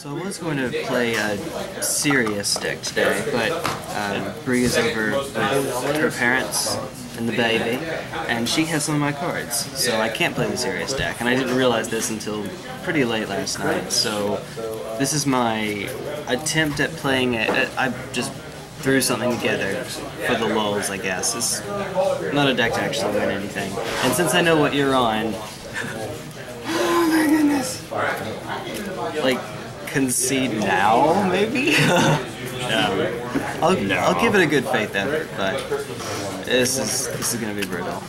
So I was going to play a serious deck today, but um, Bree is over with her parents and the baby, and she has some of my cards, so I can't play the serious deck. And I didn't realize this until pretty late last night. So this is my attempt at playing it. I just threw something together for the lulls, I guess. It's not a deck to actually win anything. And since I know what you're on, oh my goodness, like concede now, maybe? no. I'll, No. I'll give it a good faith effort, but this is this is gonna be brutal.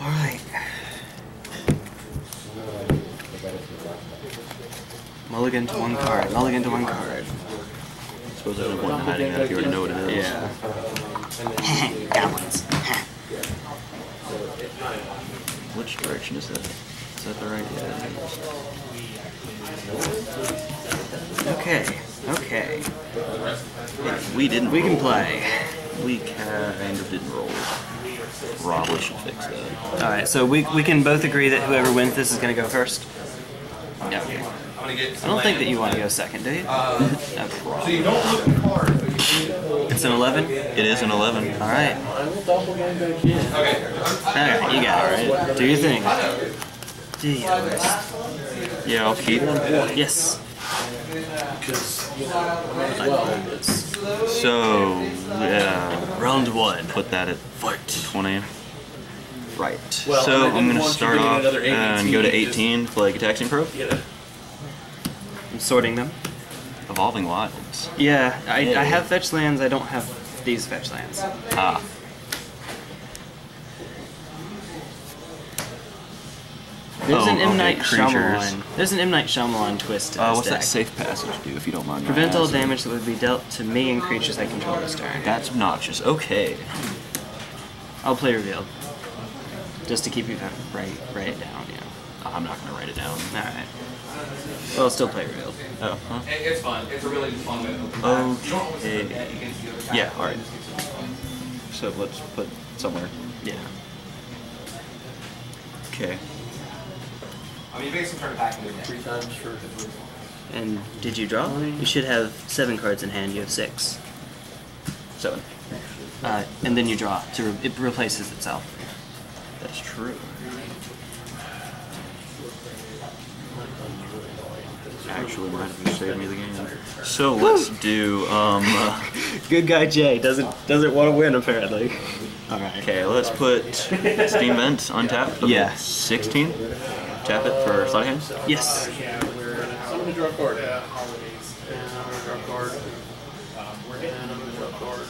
All right. Mulligan to one card. Mulligan to one card. I suppose there's no point in hiding that if you already know what it is. Yeah. Goblins. Which direction is that? Is that the right? Yeah. Okay. Okay. We didn't. We can roll. play. We kind of didn't roll. Probably should fix that. All right. So we we can both agree that whoever wins this is gonna go first. Yeah. Okay. I don't think that you want to go second, do you? Uh, no problem. You don't look at cards, but you It's an 11? It is an 11. All right. All right, you got it. All right. Do your thing. Do. Yeah, I'll keep. Yes. I love this. So, yeah, Round one. put that at Fight. 20. Right. Well, so I I'm going to start off and go to 18 for like Gitaxian Probe. Yeah. I'm sorting them. Evolving Wilds. Yeah, I, Yeah. I have fetch lands. I don't have these fetch lands. Ah. There's Oh, an M okay, Night creatures. Shyamalan. There's an M Night Shyamalan twist to Uh, what's deck. that safe passage do, if you don't mind? Prevent all damage that would be dealt to me and creatures I control this turn. That's obnoxious. Okay. I'll play revealed. Just to keep you kind of write write it down, you know. I'm not going to write it down. Alright. Well I'll still play revealed. Oh, huh? It's fun. It's a really fun way to open Okay. Yeah, alright. So let's put somewhere. Yeah. Okay. I mean, you basically turn it back into Three times for And did you draw? You should have seven cards in hand, you have six. Seven. Uh, and then you draw to re- it replaces itself. That's true. Actually, might have just saved me the game. So let's do. Um. uh, Good guy Jay doesn't doesn't want to win apparently. Alright. okay, let's put Steam Vent on tap. for the Yeah. 16. Tap it for slide hands. Yes. I'm gonna draw a card. And I'm gonna draw a card. And I'm gonna draw a card.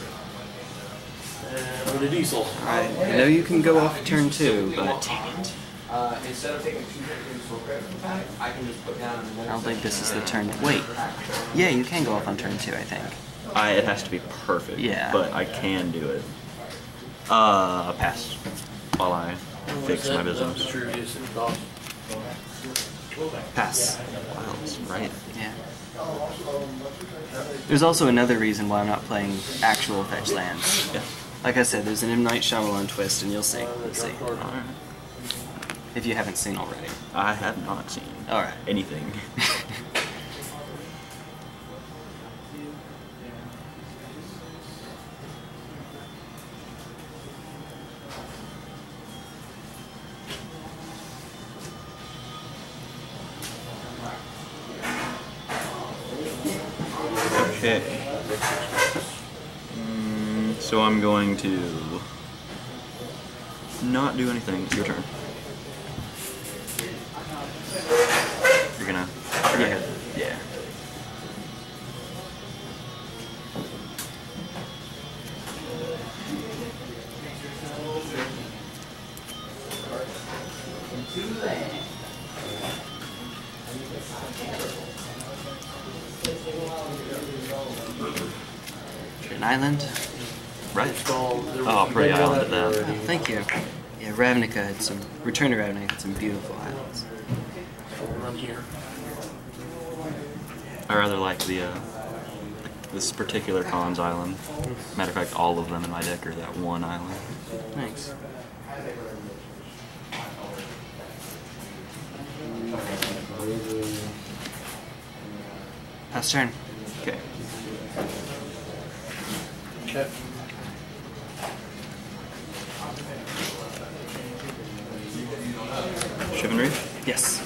And I'm gonna diesel. I know you can go off turn two, but Uh, instead of taking two tokens for credit from back, I can just put down. I don't think this is the turn. Wait. Yeah, you can go off on turn two, I think. I, it has to be perfect. Yeah. But I can do it. Uh, pass. While I fix my business. Vitruvius and cost. Pass. Wow, that's right. Yeah. There's also another reason why I'm not playing actual fetch lands. Yeah. Like I said, there's an M Night Shyamalan twist, and you'll see. You'll see. If you haven't seen already. I have not seen All right. anything. Okay. Mm, so I'm going to not do anything. It's your turn. Had some. Return to Ravnica had some beautiful islands. Run here. I rather like the uh, this particular Khan's island. Matter of fact, all of them in my deck are that one island. Thanks. Pass turn. Okay. Okay. Shivan Reef? Yes.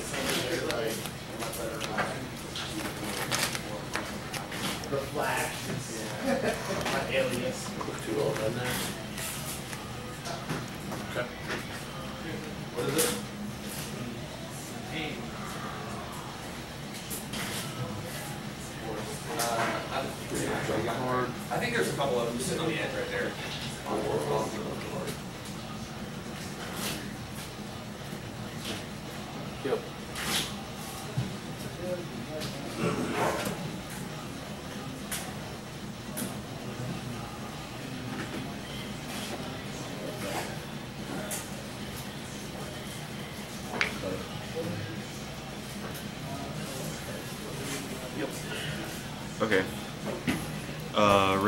Alias. Put two of them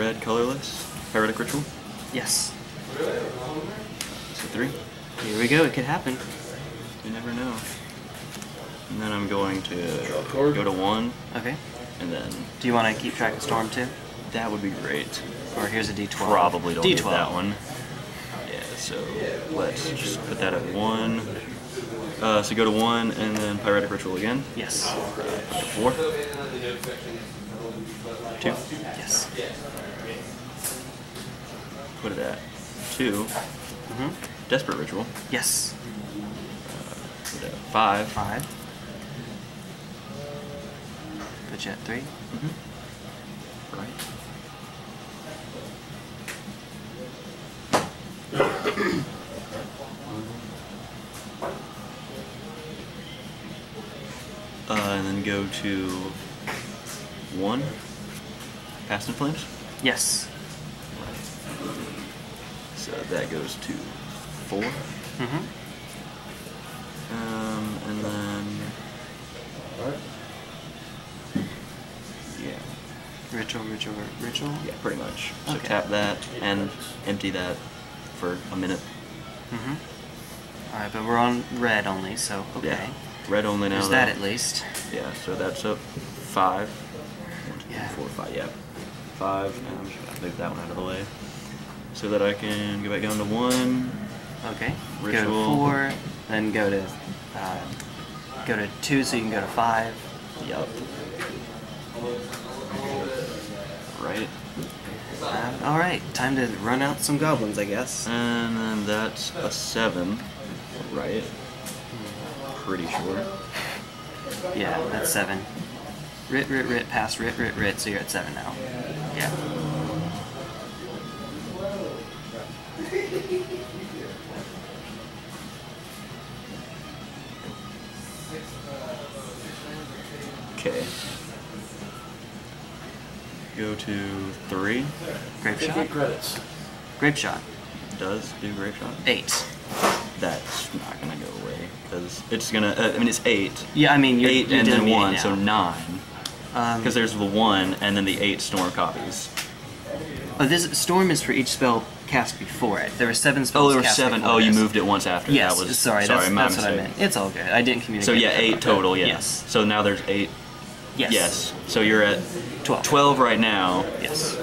red, colorless. Pyretic Ritual. Yes. So three. Here we go. It could happen. You never know. And then I'm going to go to one, Okay. and then Do you want to keep track of storm too? that would be great. Or here's a D12. Probably don't D12. need that one. Yeah, so let's just put that at one. Uh, so go to one, and then Pyretic Ritual again. Yes. Four. Two. Yes. Put it at two. Mm-hmm. Desperate Ritual. Yes. Put it at five. Five. Put you at three. Right. Uh, and then go to one. Past in Flames. Yes. So that goes to four. Mm-hmm. Um, and then yeah, Ritual, ritual, ritual. yeah, pretty much. So Okay. tap that and empty that for a minute. Mm-hmm. All right, but we're on red only, so okay. Yeah. Red only now. There's though. that at least. Yeah, so that's up five. One, two, three, Yeah. four, five. Yeah, five. And I'm just gonna move that one out of the way so that I can go back down to one. Okay. Go Ritual. to four, then go to uh, go to two, so you can go to five. Yup. Right. Uh, all right, time to run out some goblins, I guess. And then that's a seven. Right. Pretty sure. Yeah, that's seven. Rit, rit, rit, pass, rit, rit, rit, so you're at 7 now. Yeah. Okay. Go to 3. Grape shot. credits. Grape shot. Does do grape shot? 8. That's not gonna go away, because it's gonna, uh, I mean it's 8. Yeah, I mean you're, 8 you're and then 1, so 9. Um, because um, there's the one and then the eight storm copies. Oh, this storm is for each spell cast before it. There were seven spells. Oh, there were seven. Oh, you moved it once after. Yes, that was, sorry, sorry, that's, that's what I meant. It's all good. I didn't communicate. So yeah, eight total. Yeah. Yes. So now there's eight. Yes. Yes. So you're at twelve. Twelve right now. Yes.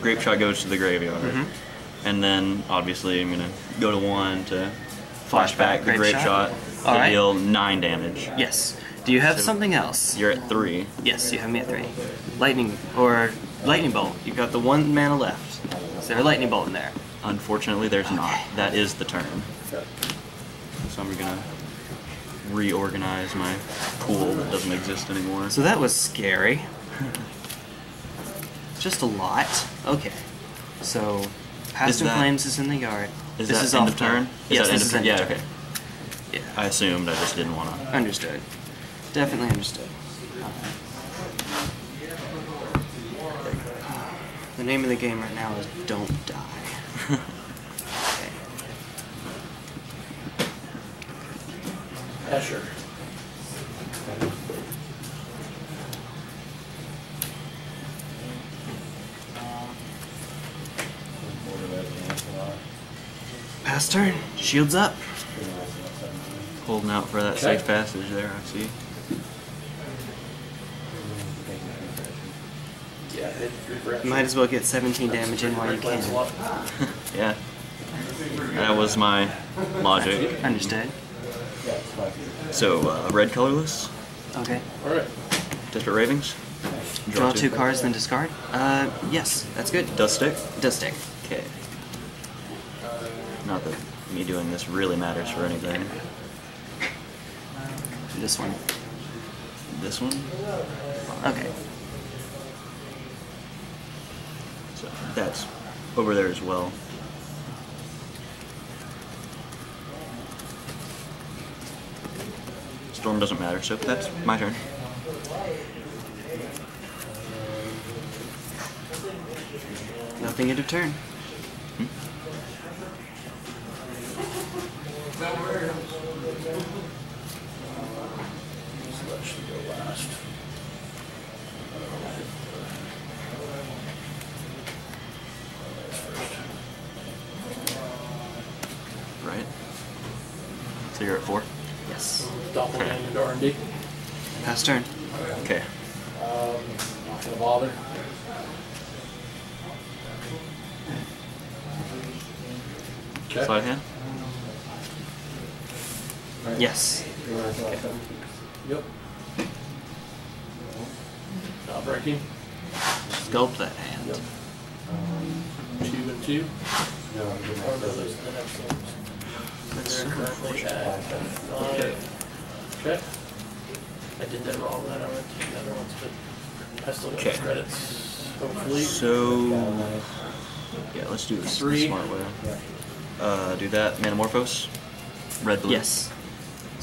Grape shot goes to the graveyard, mm -hmm. and then obviously I'm gonna go to one to flashback, flashback the grape, grape shot. shot. Deal nine damage. Yes. Do you have So- something else? You're at three. Yes, you have me at three. Lightning or lightning bolt. You've got the one mana left. Is there a lightning bolt in there? Unfortunately, there's not. That is the turn. So I'm gonna reorganize my pool that doesn't exist anymore. So that was scary. Just a lot. Okay. So, Past in Flames is in the yard. Is this that is end off of turn? Is yes, this end is of turn? end Yeah. of Okay. Yeah. I assumed. I just didn't want to. Understood. Definitely understood. The name of the game right now is Don't Die. okay. Escher. Pass turn. Shields up. Holding out for that okay. safe passage there, I see. Might as well get 17 damage in while you can. Yeah. That was my logic. Understood. So, uh, red colorless, Okay. All right. Desperate Ravings. Draw two cards, then discard. Uh, yes, that's good. Does stick? Does stick. Okay. Not that me doing this really matters for anything. This one. This one? Okay. That's over there as well. Storm doesn't matter, so that's my turn. Nothing into turn. So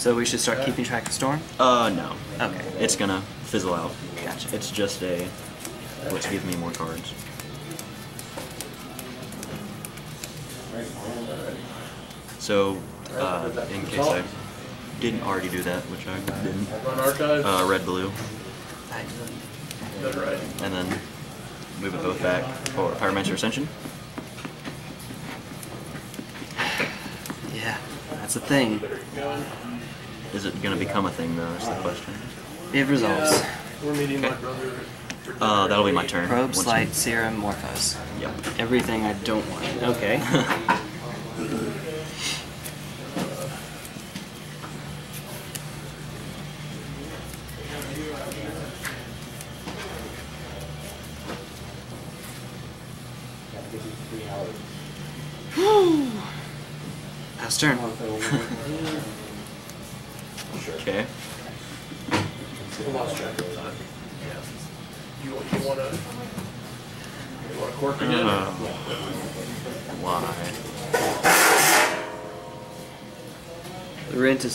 So we should start keeping track of storm? Uh, no. Okay. It's gonna fizzle out. Gotcha. It's just a, let's give me more cards. So, uh, in case I didn't already do that, which I didn't, uh, red, blue, that's right. and then move it both back for Pyromancer Ascension. Yeah, that's a thing. Better get going. Is it gonna become a thing though, is the question. It resolves. Yeah, we're meeting my Okay. brother. Uh, that'll be my turn. Probe, Once- Slight, Serum, Morphos. Yep. Everything I don't want. Okay.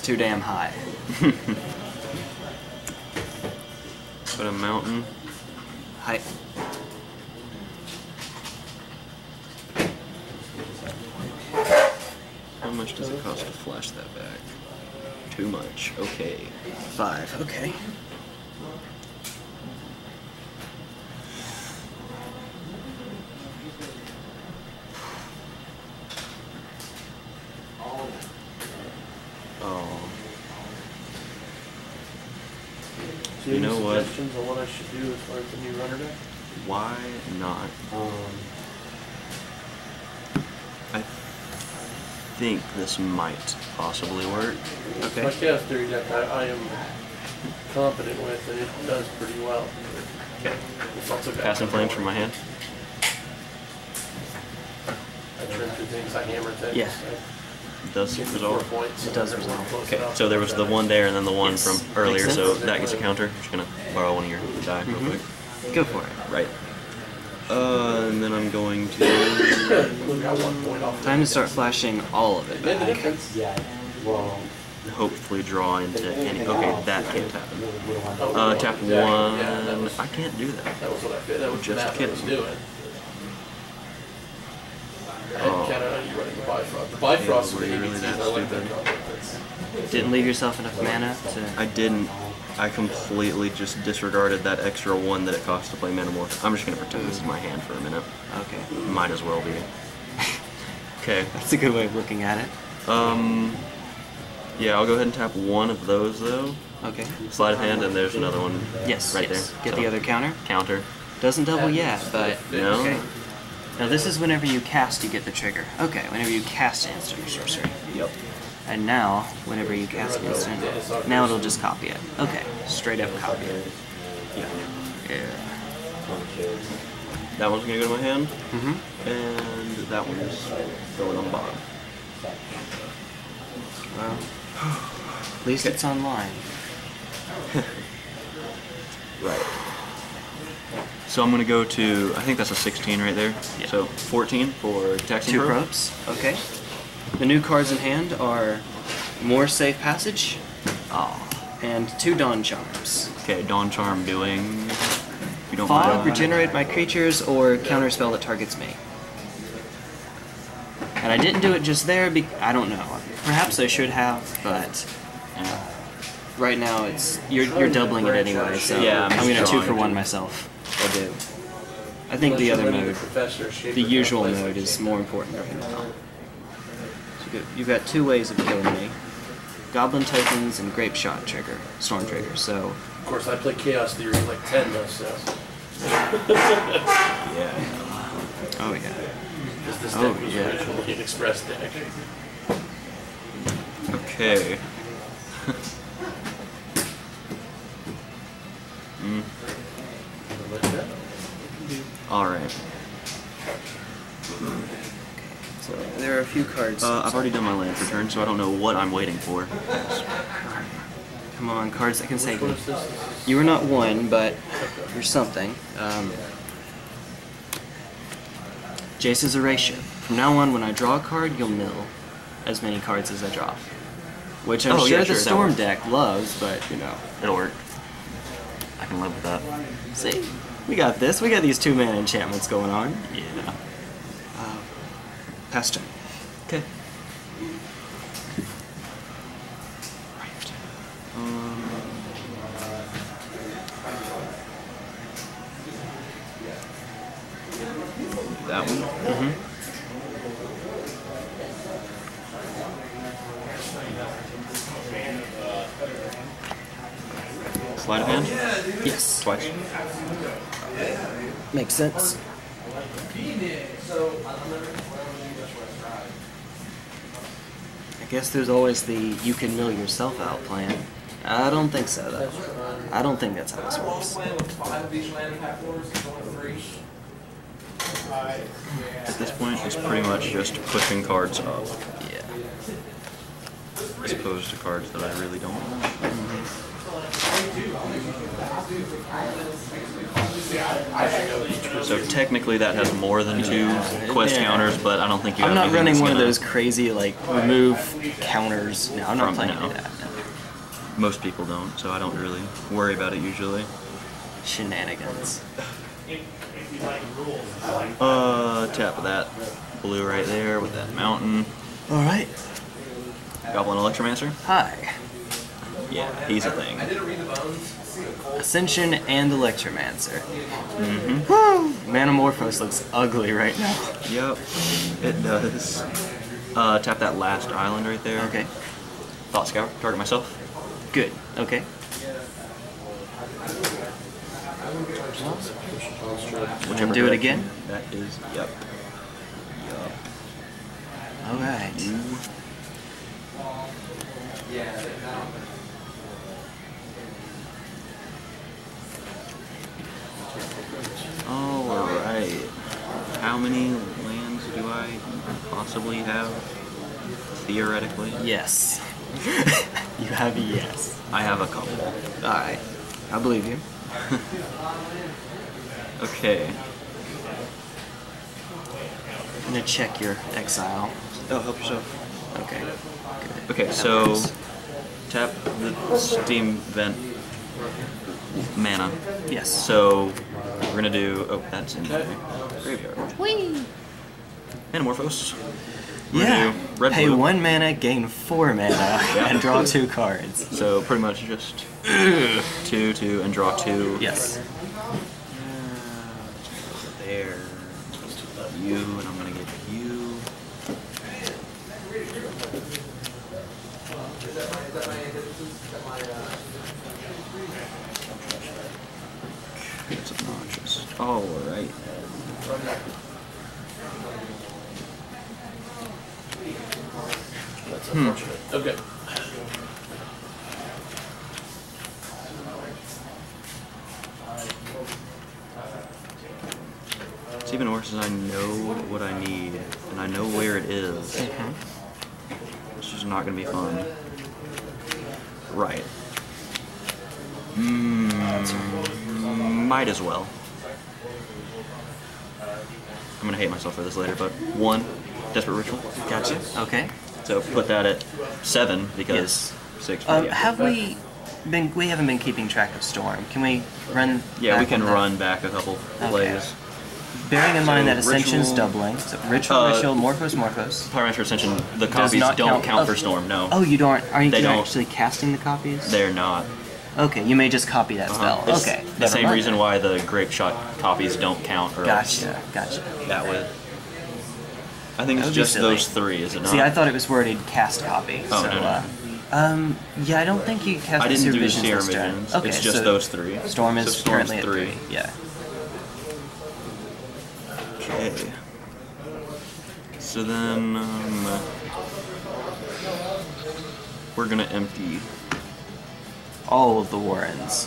too damn high. might possibly work. My Okay. chaos theory deck, I, I am confident with, and it does pretty well. Okay. It's also got. Past in Flames from my hand. I trim through things, I hammer things. Yeah. I Does get four resolve. points. It does and resolve. close Okay, enough. so there was the one there and then the one Yes. from earlier, Makes so sense. that gets a counter. I'm Just gonna borrow one of your die real Mhm. quick. Go for it. Right. Uh, and then I'm going to. Look, got one point off. Time to start flashing all of it back. Yeah, well. hopefully draw into any. Okay, that can't happen. Uh, tap one. Yeah, that was, I can't do that. that was what I. That was Just just what I was kidding. Oh. didn't count on you running the Bifrost. The Bifrost Yeah, with the were you really that stupid? Didn't leave yourself enough mana to. I didn't. I completely just disregarded that extra one that it costs to play Manamorph. I'm just gonna pretend this is my hand for a minute. Okay. Might as well be. Okay. That's a good way of looking at it. Um. Yeah, I'll go ahead and tap one of those though. Okay. Sleight of hand, and there's another one. Yes. Right yes. there. Get So, the other counter. counter. Doesn't double yet, but No. okay. Now this is whenever you cast, you get the trigger. Okay, whenever you cast instant or sorcery. Yep. And now, whenever you cast instant, now it'll just copy it. Okay, straight up copy it. Yeah. Yeah. That one's gonna go to my hand, Mm-hmm. and that one's going on the bottom. Well, at least it's online. Right. So I'm gonna go to. I think that's a 16 right there. Yeah. So 14 for taxing Two probe. probes. Okay. The new cards in hand are more safe passage. Oh. And two dawn charms. Okay, Dawn Charm doing. You don't Fog, mind. regenerate my creatures, or counter spell that targets me. And I didn't do it just there. Be- I don't know. Perhaps I should have, but Yeah. right now it's you're you're doubling it anyway. So Yeah, I'm I'm gonna just two for one myself. I do. I think the other mode, the usual mode, is more important right now. So you got- you've got two ways of killing me: Goblin tokens and Grape Shot trigger, Storm trigger. So Of course, I play Chaos Theory like 10 though, so. Yeah. oh yeah. Because this Oh, deck was yeah. originally an Express deck. Okay. mm. All right. So there are a few cards. Uh, I've already done my land for turn, so I don't know what I'm waiting for. Come on, cards that can save me. You are not one, but you're something. Um, Jace's Erasure. From now on, when I draw a card, you'll mill as many cards as I draw. Which I'm Oh, sure yeah, the sure, that Storm deck loves, but you know. It'll work. I can live with that. See, we got this. We got these two-man enchantments going on. Yeah. Pass. Okay. Right. Um, that one. Mm-hmm. Sleight of hand. Yes. Twice. Makes sense. I guess there's always the you can mill yourself out plan. I don't think so, though. I don't think that's how this works. Five of these landing pack floors, and going three. At this point, it's pretty much just pushing cards up, Yeah. as opposed to cards that I really don't want. So technically, that has more than two quest Yeah. counters, but I don't think you. I'm have not running that's one of those crazy, like, remove counters. No, I'm not From- playing no. of that. No. Most people don't, so I don't really worry about it usually. Shenanigans. Uh, tap that blue right there with that mountain. Alright. Goblin Electromancer. Hi. Yeah, he's a thing. Ascension and Electromancer. Mm-hmm. Manamorphose looks ugly right now. Yep, it does. Uh, tap that last island right there. Okay. Thought Scour. Target myself. Good. Okay. Whichever do it again? That is. Yep. Yep. Alright. You. Oh, All right. How many lands do I possibly have? Theoretically, Yes. you have a yes. I have a couple. Alright. I believe you. Okay. I'm gonna check your exile. Oh, help yourself. Okay. Good. Okay, That so works. tap the steam vent mana. Yes. So we're gonna do. Oh, that's in the graveyard. Manamorphose. We're yeah. red Pay blue. one mana, gain four mana, and draw two cards. So pretty much just two, two, and draw two. Yes. Uh, there. You, and I'm gonna get you. All right. That's hmm. unfortunate. Hmm. Okay. It's even worse is I know what I need, and I know where it is. Mm -hmm. It's just not going to be fun. Right. Mm, might as well. I'm gonna hate myself for this later, but one, desperate ritual. Gotcha. Okay. So put that at seven because six. Um, have we been? We haven't been keeping track of storm. Can we run? yeah, we can on that? run back a couple plays. Bearing in mind that Ascension's ritual- doubling, so ritual, Uh, ritual, Morphos, Morphos. Pyromancer Ascension, the copies not don't count- count, oh. for Storm. No, Oh, you don't? Are you They don't. actually casting the copies? they're not. Okay, you may just copy that Uh-huh. spell. It's okay. The same mind reason why the grape shot copies don't count. Or Gotcha. Gotcha. That would. I think That it's just those three, is it not? See, I thought it was worded cast copy. Oh, so, no, no. Uh, um, yeah, I don't think you cast I didn't do the Seer. Visions. Okay, it's just so those three. Storm is so currently three. at three. Yeah. Okay. So then, um, we're gonna empty All of the Warrens.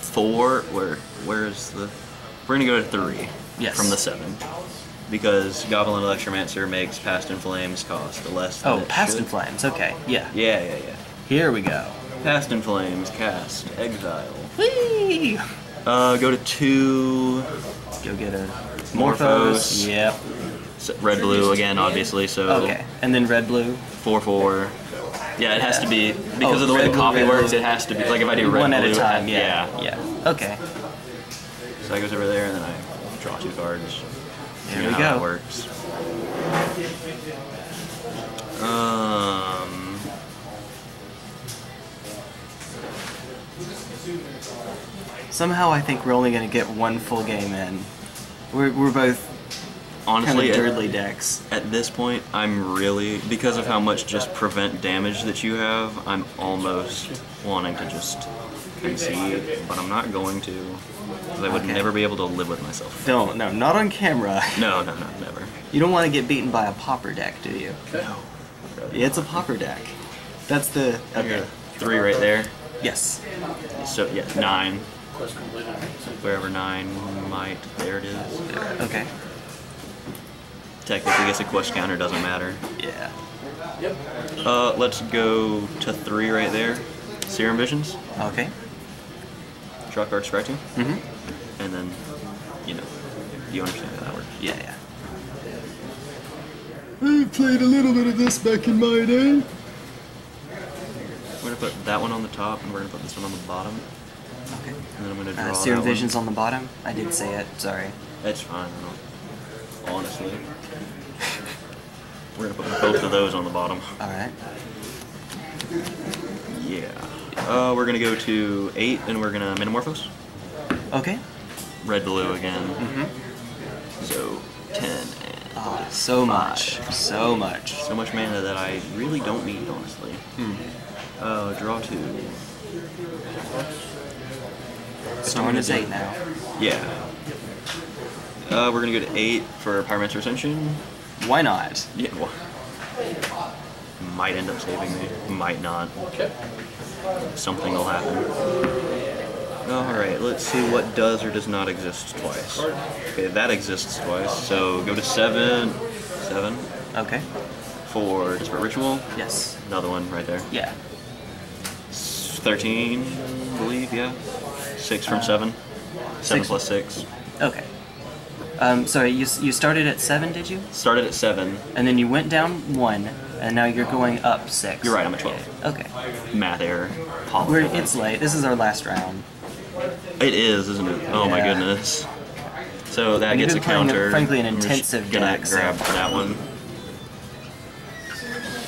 four. Where, where's the? We're gonna go to three. Yes. From the seven, because Goblin Electromancer makes Past in Flames cost less. Than Oh, Past should. in Flames. Okay. Yeah. Yeah, yeah, yeah. Here we go. Past in Flames cast Exile. Whee! Uh, go to two. Go get a Morphos. Morphos. Yep. Red blue again, obviously. So Okay. And then red blue. four four. Yeah, it has to be because Oh, of the way red the blue, works. blue. It has to be like if I do red One blue. at a time. has- Yeah. Yeah. Okay. So I goes over there, and then I draw two cards. There we how go. Works. Um. Somehow I think we're only going to get one full game in. We're, we're both kind Honestly, of at, decks. at this point, I'm really because of how much just prevent damage that you have. I'm almost wanting to just concede, but I'm not going to. I would Okay. never be able to live with myself. Don't, no, not on camera. No, no, no, never. You don't want to get beaten by a Pauper deck, do you? No. Yeah, it's a Pauper deck. That's the. Okay. Three right there. Yes. So yeah, nine. Wherever nine might. There it is. Okay. Technically, I guess a quest counter. Doesn't matter. Yeah. Yep. Uh, let's go to three right there. Serum Visions. Okay. Draw card, scry two. Mm-hmm. And then, you know, you understand how that works. Yeah, yeah. I played a little bit of this back in my day. We're gonna put that one on the top, and we're gonna put this one on the bottom, Okay. and then I'm gonna draw Uh, Serum that one. Visions on the bottom. I did say it. Sorry. That's fine. I don't, honestly, we're gonna put both of those on the bottom. All right. Yeah. Uh, we're gonna go to eight, and we're gonna Metamorphose. Okay. Red blue again. Mm-hmm. So ten Ah, so much. So much. so much mana that I really don't need, honestly. Hmm. Uh, draw two. Storm is eight now. Yeah. Uh, we're gonna go to eight for Pyromancer Ascension. Why not? Yeah. Well, might end up saving me. Might not. Okay. Something will happen. Alright, let's see what does or does not exist twice. Okay, that exists twice. So go to seven. Seven. Okay. For Desperate Ritual. Yes. Another one right there. Yeah. 13, I believe, yeah. Six from seven. Seven six. plus six. Okay. Um, sorry, you, you started at seven, did you? Started at seven. And then you went down one, and now you're going up six. You're right, I'm at 12. Okay. Math error. We're, it's late. This is our last round. It is, isn't it? Oh my goodness. So that And gets a counter. frankly, an intensive gonna deck, so- that one.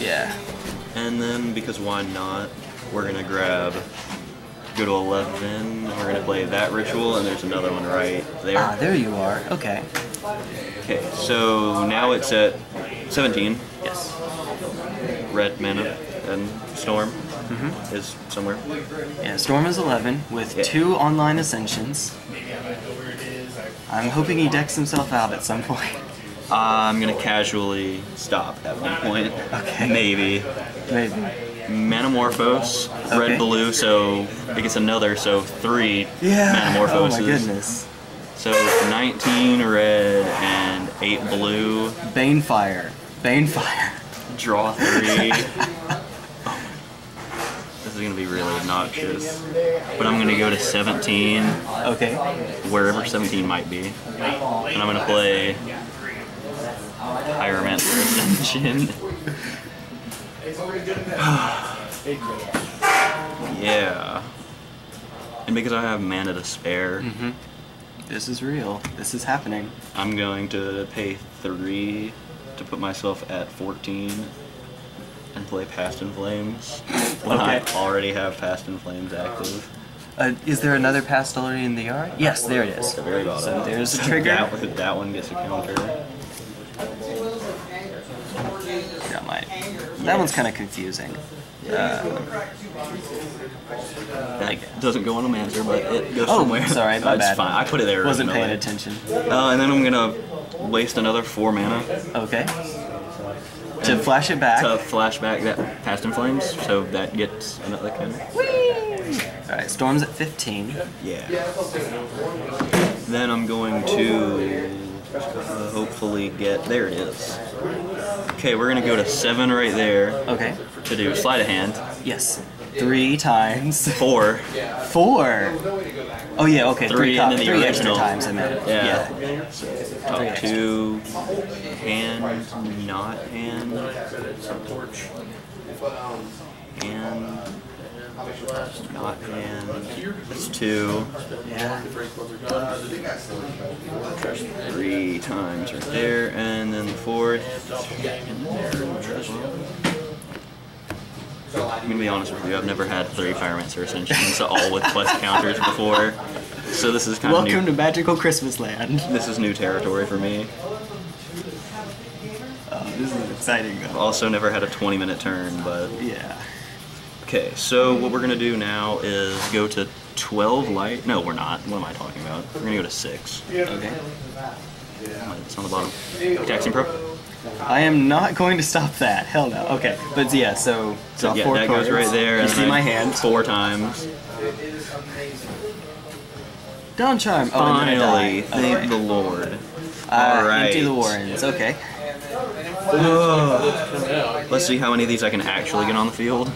Yeah. And then, because why not, we're gonna grab, go to 11, we're gonna play that ritual, and there's another one right there. Ah, there you are. Okay. Okay, so now it's at 17, Yes. red mana, and Storm Mm-hmm. is somewhere. Yeah, Storm is 11 with Yeah. two online ascensions. I'm hoping he decks himself out at some point. I'm gonna casually stop at one point. Okay. Maybe. Maybe. Manamorphose, Okay. red blue, so it gets another, so three Yeah. Manamorphoses. Oh my goodness. So 19 red and 8 blue. Banefire. Banefire. Draw three. this is gonna be really obnoxious. But I'm gonna go to 17, Okay. wherever 17 might be. And I'm gonna play Pyromancer Ascension. yeah. And because I have mana to spare, This is real. This is happening. I'm going to pay three to put myself at 14 and play Past in Flames when I already have Past in Flames active. Uh, is there another past already in the yard? Yes, there it is. The very bottom. So there's a trigger. that, one- that one gets a counter. That might. That one's kind of confusing. That doesn't go on a Mancer, but it goes Oh, somewhere. sorry, my it's bad. fine. I put it there. Wasn't paying attention. Uh, and then I'm gonna waste another four mana Okay. To flash it back. to flashback that Past in Flames, so that gets another counter. All right. Storm's at 15. Yeah. Then I'm going to uh, hopefully get. There it is. Okay, we're gonna go to seven right there Okay. to do sleight of hand. Yes. Three times. Four. Four. Oh yeah. Okay. Three Three. co- into the three extra original. times. I meant. Yeah. Three Top extra. two. Hand, not hand, Torch. Hand, Last. not hand. That's two. Three times right there, and then the fourth. in there as well. I'm gonna be honest with you, I've never had three Pyromancer Ascensions, all with quest counters before. So this is kind of Welcome new. to Magical Christmas Land. This is new territory for me. Oh, this is exciting though. Also never had a 20 minute turn, but Yeah. Okay. So what we're gonna do now is go to 12 light. No, we're not. What am I talking about? We're gonna go to six. Okay. It's on the bottom. Taxing Pro. I am not going to stop that. Hell no. Okay. But yeah. So. So yeah, four that cards. goes right there. You see then my hand. four times. Dawn Charm. Oh, and then I Finally, thank Okay. the Lord. Uh, All right. Empty the Warrens. Okay. Let's see how many of these I can actually get on the field.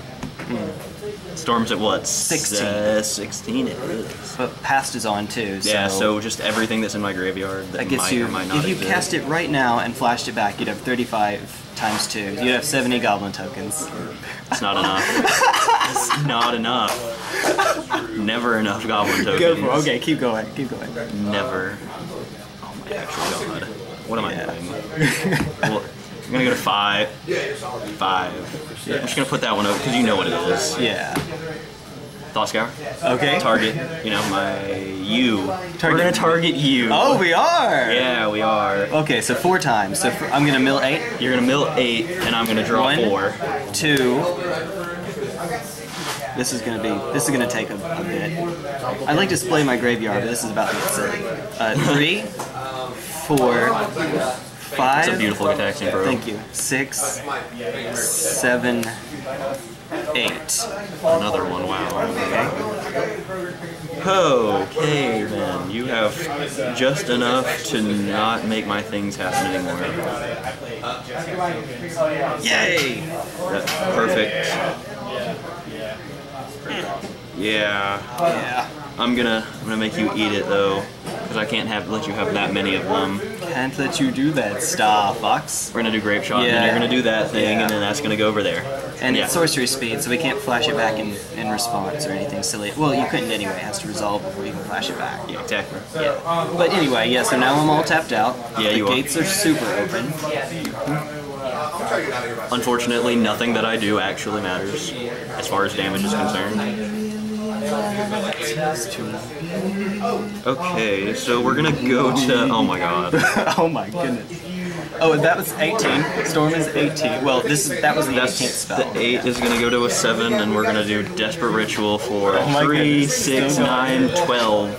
Storms at what? 16. Uh, 16 it is. But past is on too. So Yeah, so just everything that's in my graveyard that, that gets might you. or might not If you exist. cast it right now and flashed it back, you'd have 35 times two. You'd have 70 Goblin tokens. It's not enough. it's not enough. Never enough goblin tokens. Go okay. Keep going. Keep going. Never. Oh my actual god. What am Yeah. I doing? well, I'm gonna go to five. Five. I'm just gonna put that one over because you know what it is. Yeah. Thought Scour. Okay. Target. You know my you. We're gonna target you. Oh, we are. Yeah, we are. Okay, so four times. So i I'm gonna mill eight, You're gonna mill eight, and I'm gonna draw One. four. two. This is gonna be. This is gonna take a, a bit. I'd like to display my graveyard, but this is about to get silly. Uh, three, four, five. It's a beautiful taxing bro. Thank you. Six, seven, eight. Another one. Wow. Okay, then you have just enough to not make my things happen anymore. Yay! That's perfect. Hmm. Yeah. Yeah. I'm gonna I'm gonna make you eat it though, because I can't have let you have that many of them. Can't let you do that, Star Fox. We're gonna do grape shot, and then you're gonna do that thing, Yeah. and then that's gonna go over there. And yeah. it's sorcery speed, so we can't flash it back in, in response or anything silly. Well, you couldn't anyway. It has to resolve before you can flash it back. yeah, exactly. Yeah. But anyway, yeah, so now I'm all tapped out. Yeah, the you are. gates are super open. Unfortunately, nothing that I do actually matters as far as damage is concerned. Okay, so we're gonna go to. Oh my god. oh my goodness. Oh, that was 18. Storm is 18. Well, this that was the 18th spell. the eight is gonna go to a seven, and we're gonna do desperate ritual for Oh three, goodness, six, still nine, twelve.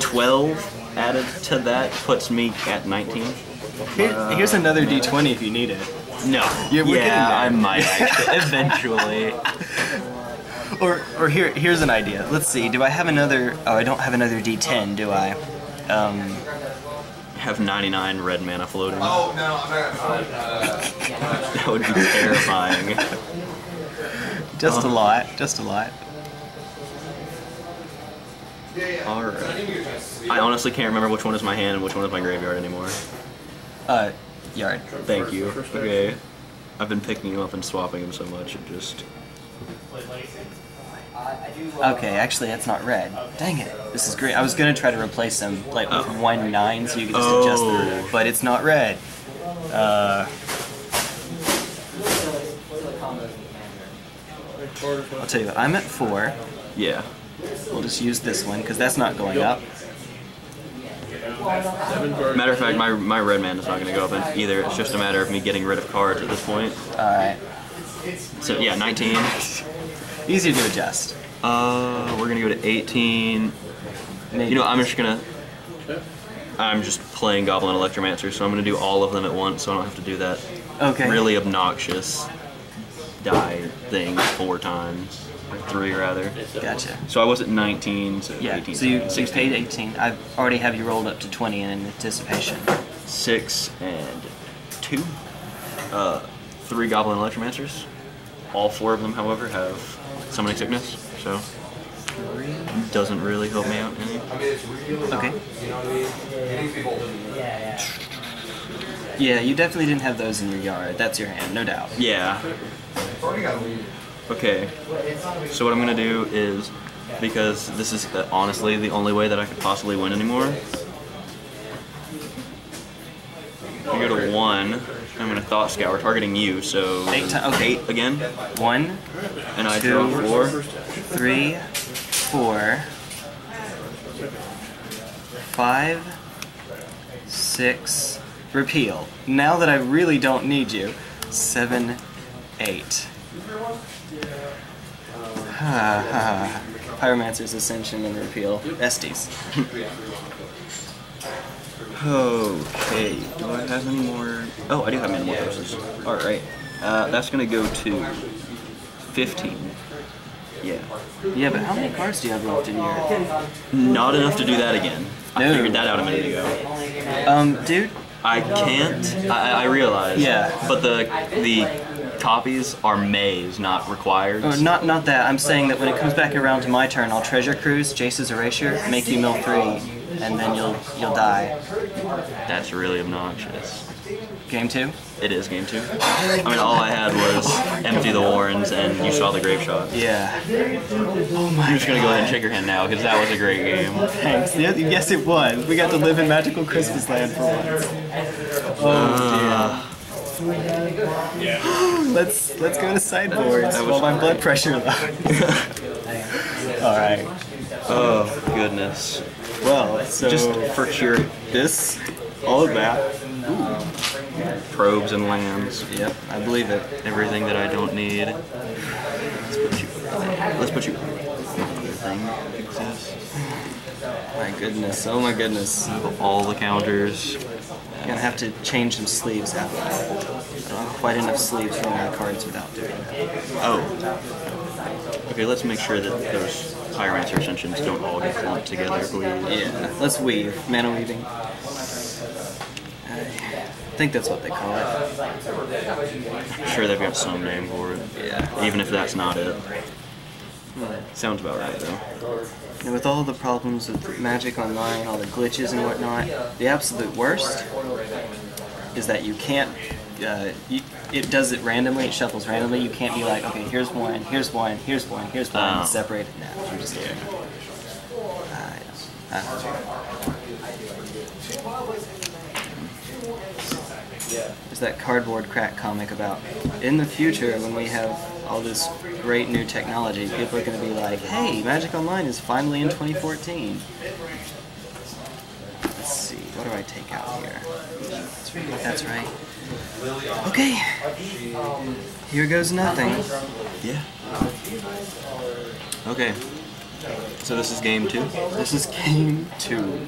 Twelve added to that puts me at 19. Here, here's another D20 if you need it. No. Yeah, yeah. I might eventually. Or, or here, here's an idea. Let's see. Do I have another? Oh, I don't have another D10, do I? Um, Have 99 red mana floating. Oh, no, I'm not gonna. Uh, That would be terrifying. just a lot. Just a lot. Alright. I honestly can't remember which one is my hand and which one is my graveyard anymore. Uh, yard. Thank you. Okay. I've been picking him up and swapping him so much, it just... Okay, actually, that's not red. Dang it. This is great. I was gonna try to replace them like with Oh. one nine, so you could just adjust Oh. the. But it's not red. Uh, I'll tell you what. I'm at four. Yeah. We'll just use this one because that's not going up. Matter of fact, my, my red man is not going to go up either. It's just a matter of me getting rid of cards at this point. All right. So yeah, 19. Easier to adjust. Uh, we're going to go to 18. Maybe. You know, I'm just going to... Okay. I'm just playing Goblin Electromancer, so I'm going to do all of them at once, so I don't have to do that okay. really obnoxious die thing four times. Or three, rather. Gotcha. So I was at 19, so Yeah. 18. So you, so you paid 18. I already have you rolled up to 20 in anticipation. six and two. Uh, three Goblin Electromancers. All four of them, however, have summoning sickness, so doesn't really help me out any. I mean, it's really Okay. You know what I mean? It needs to be bolted. Yeah, you definitely didn't have those in your yard. That's your hand, no doubt. Yeah. Already got leave. Okay. So what I'm gonna do is, because this is uh, honestly the only way that I could possibly win anymore. I go to one. I'm gonna thought scour, targeting you. So Eight okay. Eight again, One, and I Two. draw four. three, four, five, six, repeal. Now that I really don't need you, seven, eight. Pyromancer's Ascension and Repeal. Estes. Okay. Do I have any more? Oh, I do have Manamorphose. All right. Uh, that's gonna go to 15. Yeah. Yeah, but how many cards do you have left in your... Not enough to do that again. I figured that out a minute ago. Um, dude, I can't. I, I realize. Yeah. But the the copies are mays, not required. Oh, not not that. I'm saying that when it comes back around to my turn, I'll treasure cruise, Jace's erasure, make you mill three, and then you'll you'll die. That's really obnoxious. Game two. It is game two. I mean, all I had was empty the warrens, and you saw the Grapeshot. Yeah. Oh my. I'm just gonna go ahead and shake your hand now because that was a great game. Thanks. Yeah, Yes, it was. We got to live in magical Christmas land for once. Uh, Oh dear. let's let's go to sideboards while my blood pressure low. All right. oh goodness. Well, so Just for sheer this, all of that. probes and lands, Yep, I believe it. everything that I don't need. Let's put you. Let's put you. My goodness. Oh my goodness. All the counters. I'm Gonna have to change some sleeves out. I don't have quite enough sleeves for my cards without doing that. Oh. Okay, let's make sure that those Pyromancer Ascensions don't all get lumped together. Yeah, let's weave. Mana weaving. I think that's what they call it. I'm sure they've got some name for it. Yeah. Even if that's not it. Hmm. Sounds about right, though. And with all the problems with Magic Online, all the glitches and whatnot, the absolute worst is that you can't. Uh, it does it randomly. It shuffles randomly. You can't be like, okay, here's one, here's one, here's one, here's one. and separate it. No, I'm just kidding. Uh, uh, There's that cardboard crack comic about in the future when we have all this great new technology, people are going to be like, hey, Magic Online is finally in 2014. Let's see, what do I take out here? That's right. That's right. Okay. Here goes nothing. Yeah. Okay. So this is game two. This is game two.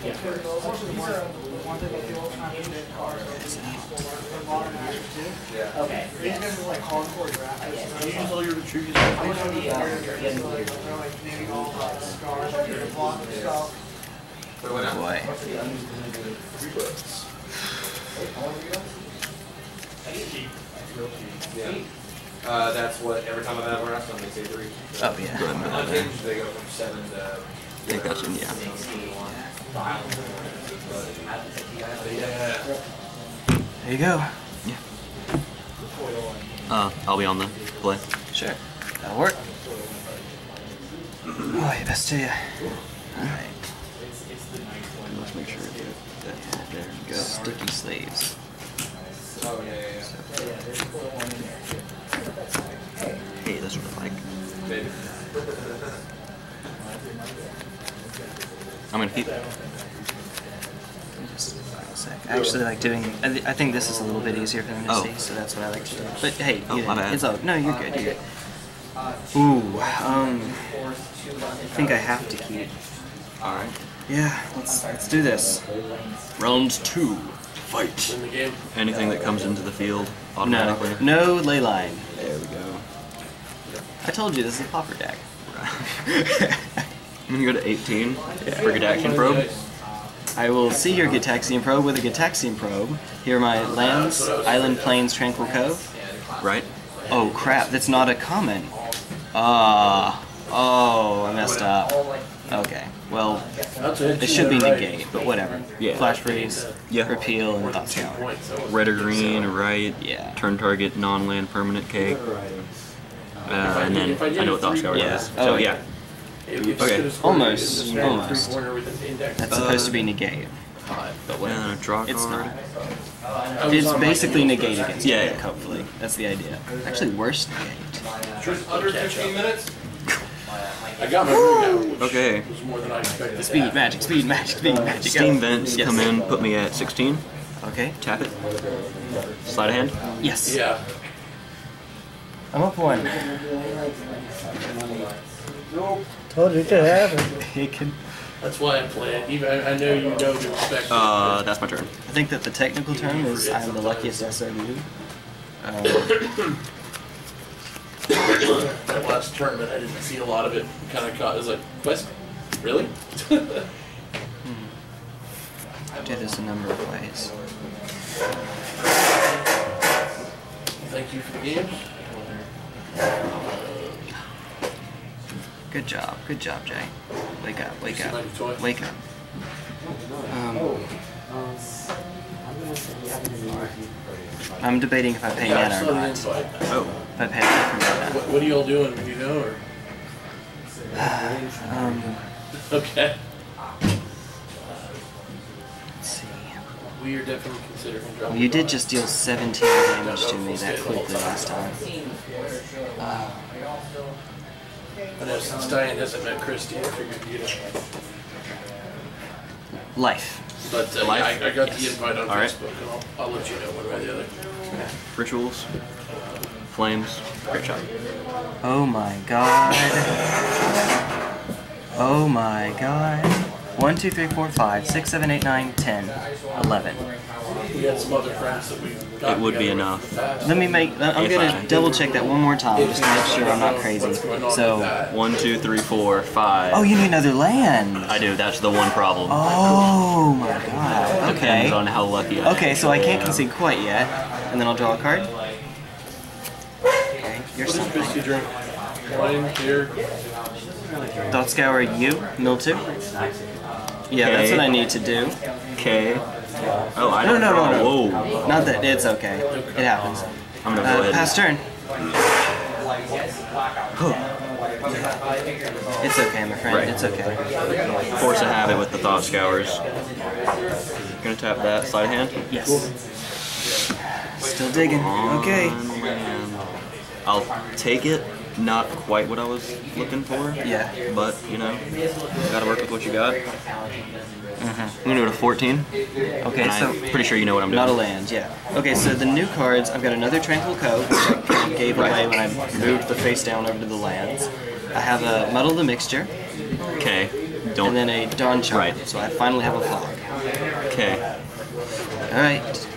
Okay. You use all your. Boy. Uh, that's what, every time I've ever asked them, they say three. Oh yeah. Go ahead and On there. they go from seven to. I think that's in, yeah. There you go. Yeah. Uh, I'll be on the play. Sure. That'll work. Oh, you best to you. Alright. Make sure there we go. Sticky sleeves. Oh, yeah, yeah, Hey, that's what I like. yeah. I'm gonna keep. Just a sec. I actually like doing. I, th- I think this is a little bit easier for them to Oh. see, so that's what I like to do. But hey, Oh, bad. it's all. No, you're good. You're good. Ooh, um, I think I have to keep. All right. Yeah, let's let's do this. Round two. Fight. In the game. Anything that comes into the field No, automatically. no ley line. There we go. I told you this is a Pauper deck. I'm gonna go to 18 for Gitaxian Probe. I will see your Gitaxian probe with a Gitaxian probe. Here are my lands, Island Plains, Tranquil Cove. Right? Oh crap, that's not a common. Ah, oh, I messed up. Okay, well, it. it should be negate, but whatever. Yeah. Flash freeze, Yeah. repeal, and thought Two scour. points. That was- Red or green, right? Yeah. Turn target non-land permanent cake. Uh, and then I know what Thought Scour Yeah. is. Oh, So yeah. yeah. Okay. good as scored Almost, in the small almost. three-pointer with an index. That's supposed to Uh, be negate, but And whatever. then a draw card. It's not. It's basically negate against Yeah, negate, yeah. hopefully. That's the idea. Actually, worse negate. Just under fifteen minutes? I got my ring out, which Okay. was more than I expected. to Speed have. magic, speed magic, speed magic. Steam go. vents Yes. come in, put me at 16. Okay. Tap it. Sleight of hand. Yes. Yeah. I'm up one. Told you it could happen. It can. That's why I'm playing. Even I, I know you know to expect. Uh, that's my turn. I think that the technical term is I'm the luckiest SOU. Um, that last tournament, I didn't see a lot of it. Kind of caught. It was like, West, really? I do this a number of ways. Thank you for the games. Good job, good job, Jay. Wake up, wake up, Nice wake up. Um, I'm debating if I pay Yeah, saw or not. Oh. If I pay a different mana. What, what are y'all doing? Do you know? Or Um, okay, let's see. we are definitely considering dropping. Well, you did just deal 17 damage to me that quickly last time. I know since Diane hasn't met Christy, I figured you know. Life. But uh, yeah, I, I got the invite on All right. Facebook, and I'll, I'll let you know one way or the other. Rituals. Flames. Great shot. Oh my god. Oh my god. 1, 2, 3, 4, 5, 6, 7, 8, 9, 10, 11. We had some other friends that we. Got It would be enough. with in the past. Let me make, I'm If gonna I- double check that one more time just to make sure I'm not crazy. What's going on So. One, two, three, four, five. oh, you need another land. I do. That's the one problem. Oh my god. Okay. Depends on how lucky I am. Okay, so I can't concede quite yet. And then I'll draw a card. Okay, you're What does something. Christy drink? Wine, beer. Thought scour you, Miltu. Yeah, that's what I need to do. Okay. Oh, I No, don't no, no, no. Whoa. Not that it's okay. It happens. I'm gonna go Uh, pass turn. It's okay, my friend. Right. It's okay. Force a habit with the thought scours. Gonna tap that. Sleight of hand. Yes. Still digging. Okay. I'll take it. Not quite what I was looking for. Yeah. But, you know, gotta work with what you got. Mm-hmm. I'm gonna go to 14. Okay, so I'm pretty sure you know what I'm doing. not a land, yeah. Okay, so the new cards, I've got another Tranquil Cove, which I gave away when I moved the face down over to the lands. I have a Muddle the Mixture, Okay. Don't. and then a Dawn Charm. Right. So I finally have a flag. Okay. All right.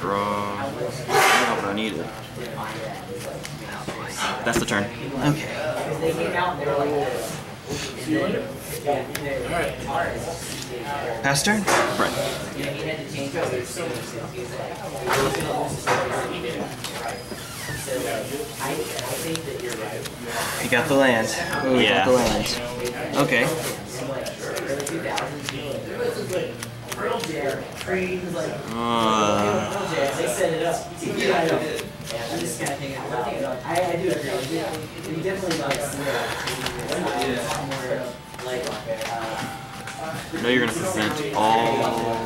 Draw. Oh, but I need it. That's the turn. Okay. Pass turn. Right. You got the land. Oh, Yeah. got the land. Okay. Uh, They set it up. I'm just kind of thinking about it. I, I do agree. We definitely like somewhere like, uh, I know you're gonna prevent all.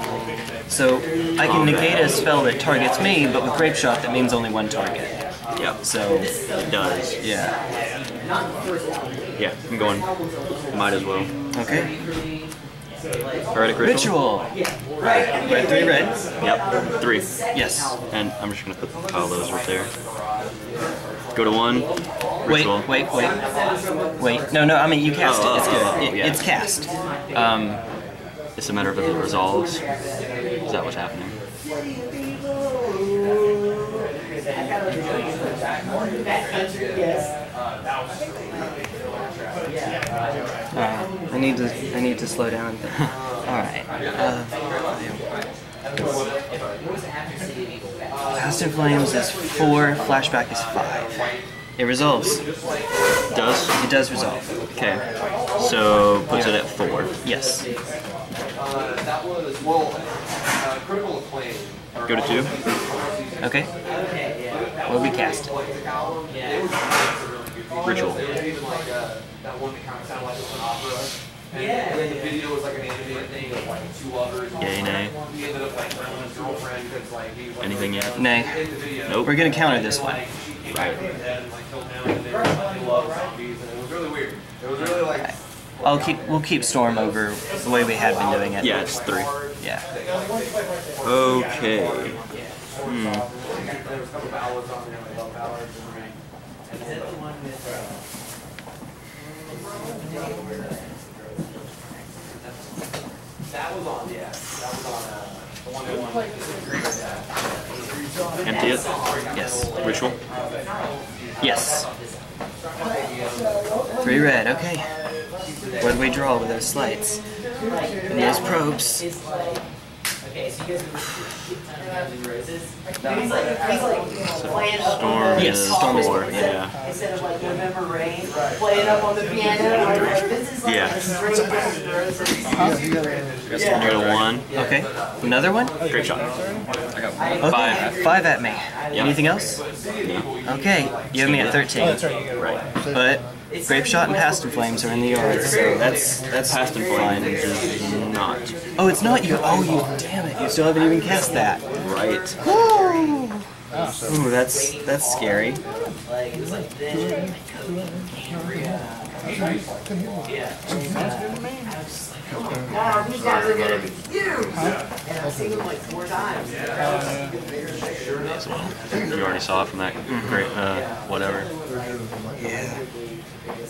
So I can negate a spell that targets me, but with Grapeshot that means only one target. Yep. So It does. yeah. Yeah. I'm going. Might as well. Okay. Pyretic ritual. Ritual. Red three reds. Yep. Three. Yes. And I'm just gonna put pile those right there. Go to one. Wait, Ritual. wait, wait, wait. No, no. I mean you cast Oh, it. It's oh, good. oh, It- yeah. It's cast. Um, It's a matter of if it resolves. Is that what's happening? uh, I need to. I need to slow down. All right. Uh, Past in Flames is four. Flashback is five. It resolves. Does? It does resolve. Okay. So puts it at four. Yes. Uh, that was, well, uh, critical acclaim. Go to two. Okay. What we cast? Ritual. Even like, that one that kind of sounded like it was an opera. And then the video was like an animated thing of like two lovers. Yay, nay. He ended up like killing his girlfriend because like he was like. Anything yet? Nay. In the video. Nope. We're gonna counter this one. Like, she came back dead and like killed him and they were like, they love zombies and it was really weird. It was really like. I'll keep. We'll keep Storm over the way we had been doing it. Yeah, it's three. Yeah. Okay. Hmm. There was a couple ballads on there, like love ballads and. and then- That was on, yeah. That was on, uh, the one that won. Empty it. Yes. Ritual. Yes. Three red. Okay. What do we draw with those slides? And those probes. It's like, okay, so you guys keep telling me roses. He's like, he's like playing up on Storm the Yes, Storm is four. four, Yeah. Instead of like Remember Rain, playing up on the piano. I'm this is like Yeah. a string of roses. Go to one. Okay. Another one. Grapeshot. Okay. Five. Five at me. Yeah. Anything else? No. Okay. You have me at 13. Right. But Grapeshot and Past in Flames are in the yard, so that's that's Past and fine. is not. Oh, it's not you. Oh, you. Damn it! You still haven't even cast that. Right. Ooh, that's that's scary. Like, it's like then. Wow, these guys are gonna be huge! And I've seen them like four times. You already saw it from that great, uh, whatever. Yeah.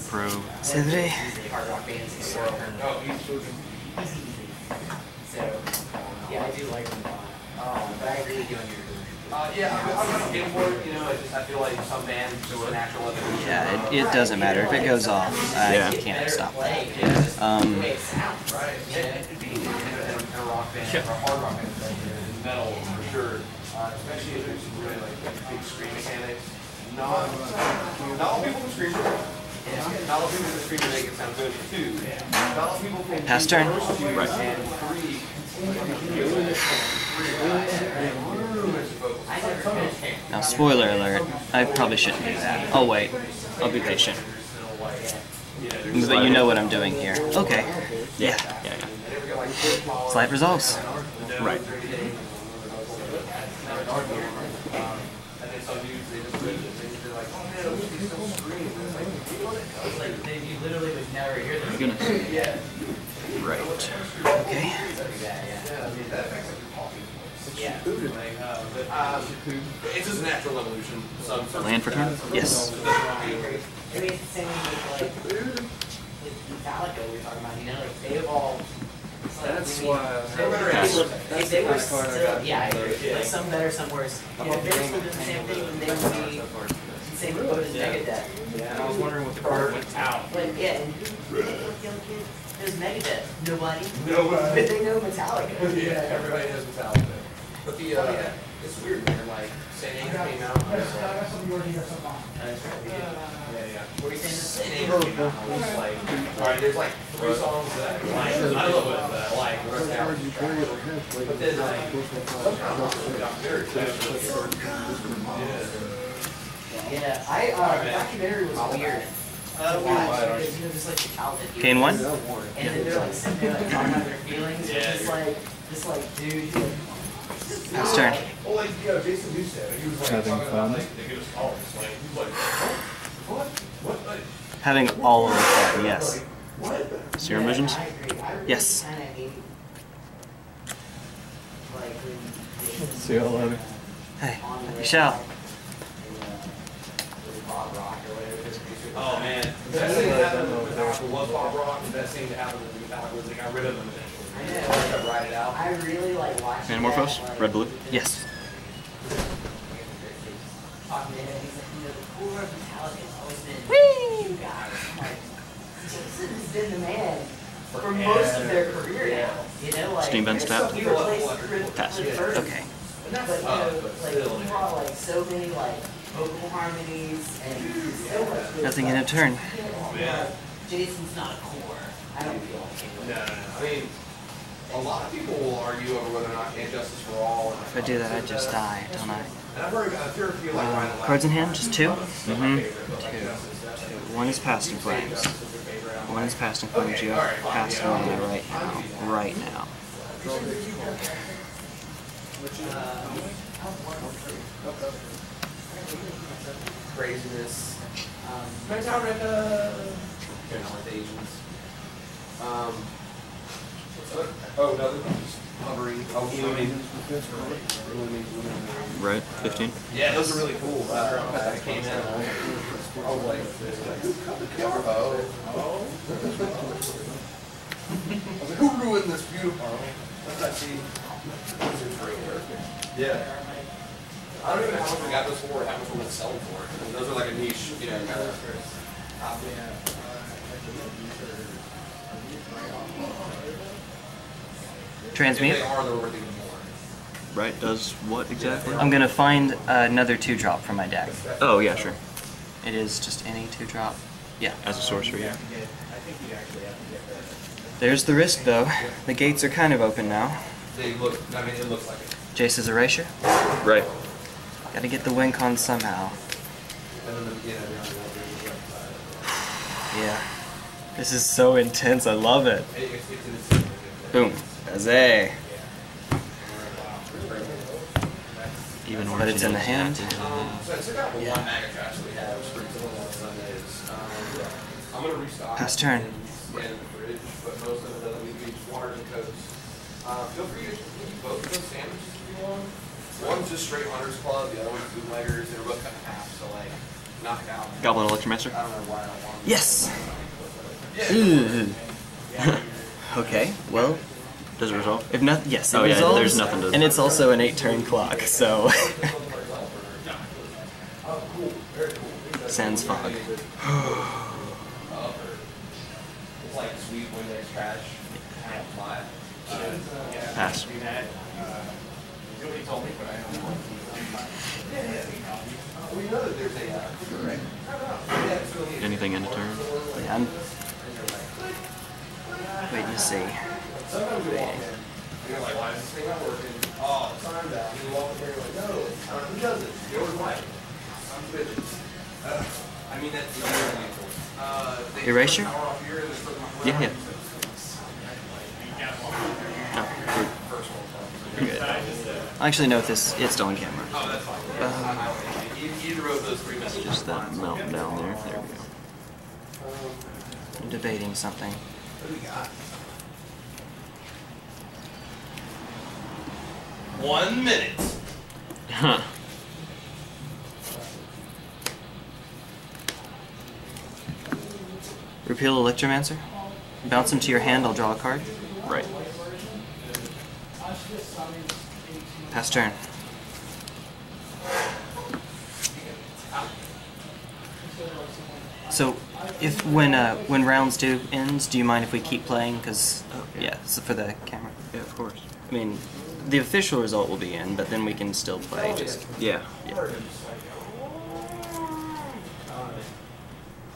Pro. C'est hard rock bands and stuff. So, yeah, I do like them a lot. Um, but I agree with you on your. Uh, yeah, I'm, I'm not it, you know, it's just, I feel like some bands do a natural evolution. Yeah, it, it doesn't matter if it goes off. I Yeah. can't stop that. Play, just Um, the way it sounds. Right, yeah, it could be in a, in rock band, or a hard rock band, in metal, for sure. Uh, especially if there's some really like big screen mechanics. Not, not all people can scream. Not all people can scream to make it sound good too. Not all people can. Pass turn. Right. Now, spoiler alert. I probably shouldn't do that. I'll wait. I'll be patient. But you know what I'm doing here. Okay. Yeah. Yeah, yeah. Slight resolves. Right. And then some dudes, they just leave it. They're like, oh man, we can still scream. And it's like, you know what? It's like, they- you literally would never hear. Goodness. Right. Okay. Yeah. Like, uh, but, um, it's just natural evolution. Some, some Land for turn? Yes. I mean, it's the same with like, with Metallica we were talking about, you know, like they evolved That's why. Pass. If they were still, yeah, I. Like some better, some worse. If they were still doing the same thing, then they would be the same boat as Megadeth. Yeah, and I was wondering what the card went out. But yeah, and what the other kid? There's Megadeth. Nobody. Nobody. But they know Metallica. Yeah, everybody knows Metallica. But the, uh, it's weird, man, like, San Diego came out, I was like, yeah, yeah. What were you saying? San Diego came out, I was like, alright, there's like three songs that I like, I love it, but like, the out. But then like, somehow, it got very close. Yeah, I, uh, the documentary was weird. Uh, why? Because, you know, just like the childhood. Kane one? And then they're like sitting there like talking about their feelings, which is like, this like dude, like, Pass turn. Well, like, you know, Jason Newsted, he was like, Having talking about fun? like, they give us calls, like, he was like, what? What? Like, Having all of that, yes. what? Serum visions? I agree. I really Yes. kinda hate, like, when they- See you later. Hey, on the you shall. Oh, man. The best thing that happened with Apple was Bob Rock, the best thing that happened with Apple was they got rid of them eventually. I They know. tried to ride it out. I really like watching Manamorphose? that, like, Red blue? Yes. Talking to him, he's like, you know, the core of Metallica has been you guys. I'm like, Jason has been the man for most of their career now. You know, like Steam vents tapped? He replaced Chris Pass. Okay. But you tough, know, but like he brought like so many like vocal harmonies and so much. good Nothing in a turn. Yeah. Jason's not a core. I don't feel like him. No, no, no. I mean, a lot of people will argue over whether or not And Justice for All. If I do that, I just die, don't I? And I've heard, I've few like Uh, cards in hand, just two? Mm-hmm. Mm-hmm. One is past in flames. One is past in flames. You have passed on me right now. Right now. Craziness. Um, Metallica. You know, like the Asians. Um, what's other? Oh, another one. Hovering. Oh, Looming. Right, 15. Yeah, those are really cool. Uh, I came in. I was like, oh. Oh. I was like, who ruined this beautiful? What's that see? Yeah. I don't even know how much we got this for, or how much we're gonna sell them for. I mean, those are like a niche, you know, kind of. If Transmute. they are, they're worth even more. Right, does what exactly? I'm gonna find another two drop from my deck. Oh, yeah, sure. It is just any two drop. Yeah. As a sorcerer, yeah. There's the risk though. The gates are kind of open now. They look, I mean, it looks like it. Jace's erasure. Right. Gotta get the win con somehow. And then, the- you know, Yeah. This is so intense. I love it. Boom. it's, A. it's, Boom. Even But it's in the hand. Um, so I took the one mega we had, which brings it on Sundays. Um, I'm gonna restock. Pass it turn. and scan in the fridge, but most of it doesn't need to be just water and coats. Uh, feel free to eat both of those sandwiches if you want. One's just straight Hunters Club, the other one's bootleggers. They're both cut in half, so like, knock it out. Goblin Electromancer? I don't know why I don't want. Yes. Yeah. Ooh. Okay. Well, Does it resolve? if not, yes. It Oh, yeah, there's nothing to- And it's also an eight-turn clock, so. Oh, Sans fog. It's like sweet when there's trash. I don't buy it. We know that there's a, uh, right? Yeah, it's really- Anything in a turn? Yeah, I'm waiting to see. Sometimes you walk in, and you're like, why is this thing not working? Oh, it's timed you walk in there, like, no, I don't know who does it. You always like, I'm busy. Uh, I mean, that's the other. Uh, Erasure? an hour off here and they took my- Yeah, yeah. No, First one. you're, you're good. Actually, no, this it's still on camera. Oh, that's fine. I- I- Either of those three messages. Just that melt down there. There we go. I'm debating something. What do we got? One minute. Huh. Repeal Electromancer. Bounce him to your hand. I'll draw a card. Right. Pass turn. So, if when uh, when rounds two ends, do you mind if we keep playing? Because yeah, so for the camera. Yeah, of course. I mean, the official result will be in, but then we can still play. Just Yeah. yeah.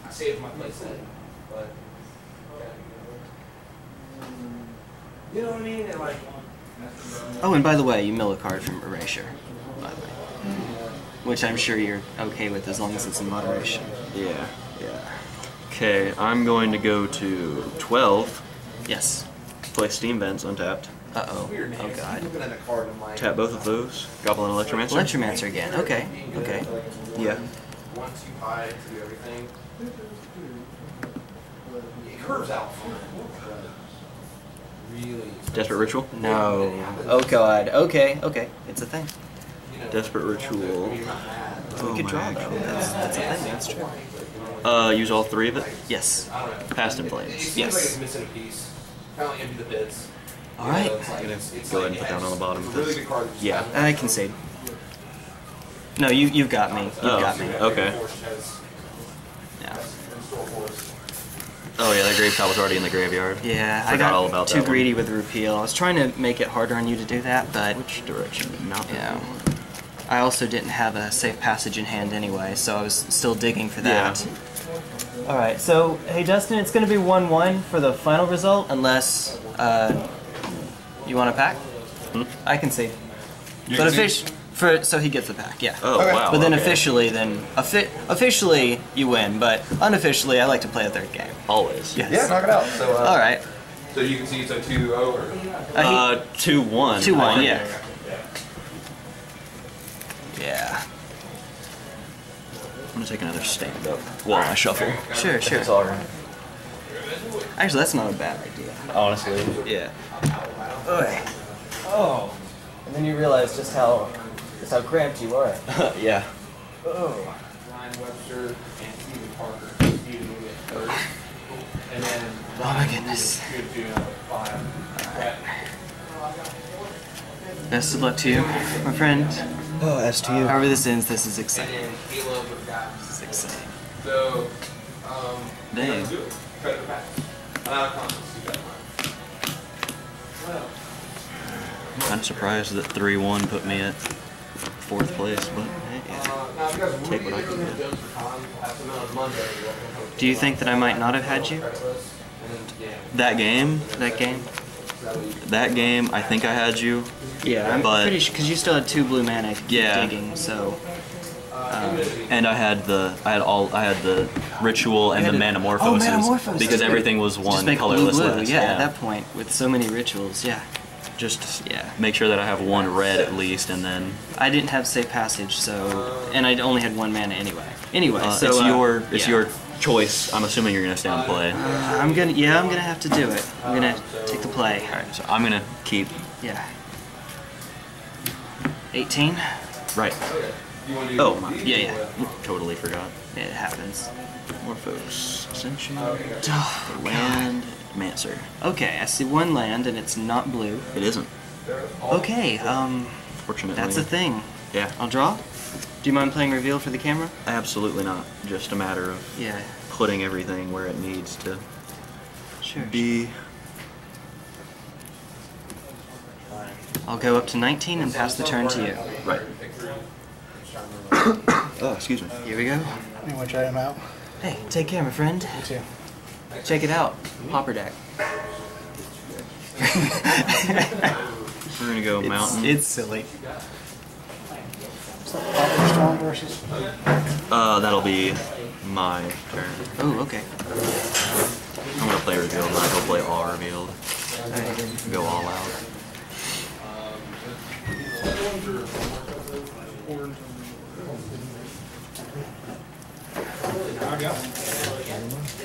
I saved my playset, but. You know what I mean? And like. Oh, and by the way, you mill a card from Erasure, by the way. Which I'm sure you're okay with as long as it's in moderation. Yeah. Yeah. Okay, I'm going to go to 12. Yes. Play Steam Vents untapped. Uh oh. Weird names. Oh I'm god. looking at the card and I'm like. Tap both of those. Goblin Electromancer. Electromancer again. Okay. Okay. Yeah. One too high to do everything. It curves out from really. Desperate Ritual. No. Oh god. Okay. Okay. It's a thing. Desperate Ritual. we Oh could my draw God. though. That's, that's a thing. That's true. Uh, use all three of it. Yes. I. Past in It Flames. seems Yes. it's missing a piece. Kind of the pits. All right. So it's like, it's, it's Go ahead and put yeah, down on the bottom, It's a because- good card. that just yeah. I can save. No, you you've got me. You've Oh. got me. Okay. Yeah. has in store for us. Oh yeah, that grave top was already in the graveyard. Yeah, I Forgot got all about too that one. greedy with repeal. I was trying to make it harder on you to do that, but Which direction? Not the Yeah. one. I also didn't have a safe passage in hand anyway, so I was still digging for that. Yeah. that. All right, so hey Dustin, it's going to be one-one for the final result, unless uh, you want to pack. Hmm? I can see. You but offic- for so he gets the pack, yeah. Oh wow. but then okay. officially, then offi- officially you win, but unofficially, I like to play a third game. Always. Yes. Yeah, knock it out. So, uh, All right. So you can see it's a 2 0 or. Uh, he- Uh, two one. 2-1, yeah. Yeah. I'm gonna take another stand up while I shuffle. Sure, sure. It's all right. Actually, that's not a bad idea. Honestly. Yeah. Oh. And then you realize just how just how cramped you are. yeah. Oh. Ryan Webster and Steven Parker. Steven will get first. And then. Oh my goodness. Two, two, five. Brett. Best of luck to you, my friend. Oh, as to you. However this ends, this is And exciting. then Caleb got. This is exciting. So, um. Dang. let's do it. Credit or? Uh, comments. You got mine. I'm surprised that three one put me at fourth place, but hey, yeah. Uh, now, if you guys Take what I can get. Jones for Con, pass them out on Monday. you're welcome to host Do you think that I might not have had you Credit list, and then, yeah, that game, that game? that way you can- that game, I think I had you. Yeah, I'm But- pretty sure because you still had two blue mana I could keep Yeah. digging. So And I had the I had all I had the ritual and the it- Oh, because everything was one make blue colorless blue. list. Yeah, at that point with so many rituals. Yeah, Just yeah. make sure that I have one red at least, and then I didn't have safe passage, so and I only had one mana anyway. Anyway, uh, so it's uh, your it's yeah. your choice. I'm assuming you're gonna stay and play. Uh, I'm gonna yeah, I'm gonna have to do it. I'm gonna take the play. All right, so I'm gonna keep Yeah. 18. right. You wanna do Oh my, Yeah, yeah. totally forgot. It happens. Morphos, Ascension, Oh, Land, Mancer. Okay, I see one land and it's not blue. It isn't. Okay, um, Fortunately, that's a thing. Yeah, I'll draw. Do you mind playing reveal for the camera? absolutely not. Just a matter of Yeah, putting everything where it needs to sure. be. I'll go up to 19 and pass the turn to you. Right. oh, excuse me. Here we go. You want to try him out? Hey, take care, my friend. Me too. Check it out. Pauper deck. We're gonna go It's, mountain. it's silly. Poplar Storm versus. Uh, that'll be my turn. Oh, okay. I'm gonna play revealed. Not go play all revealed. Go all out.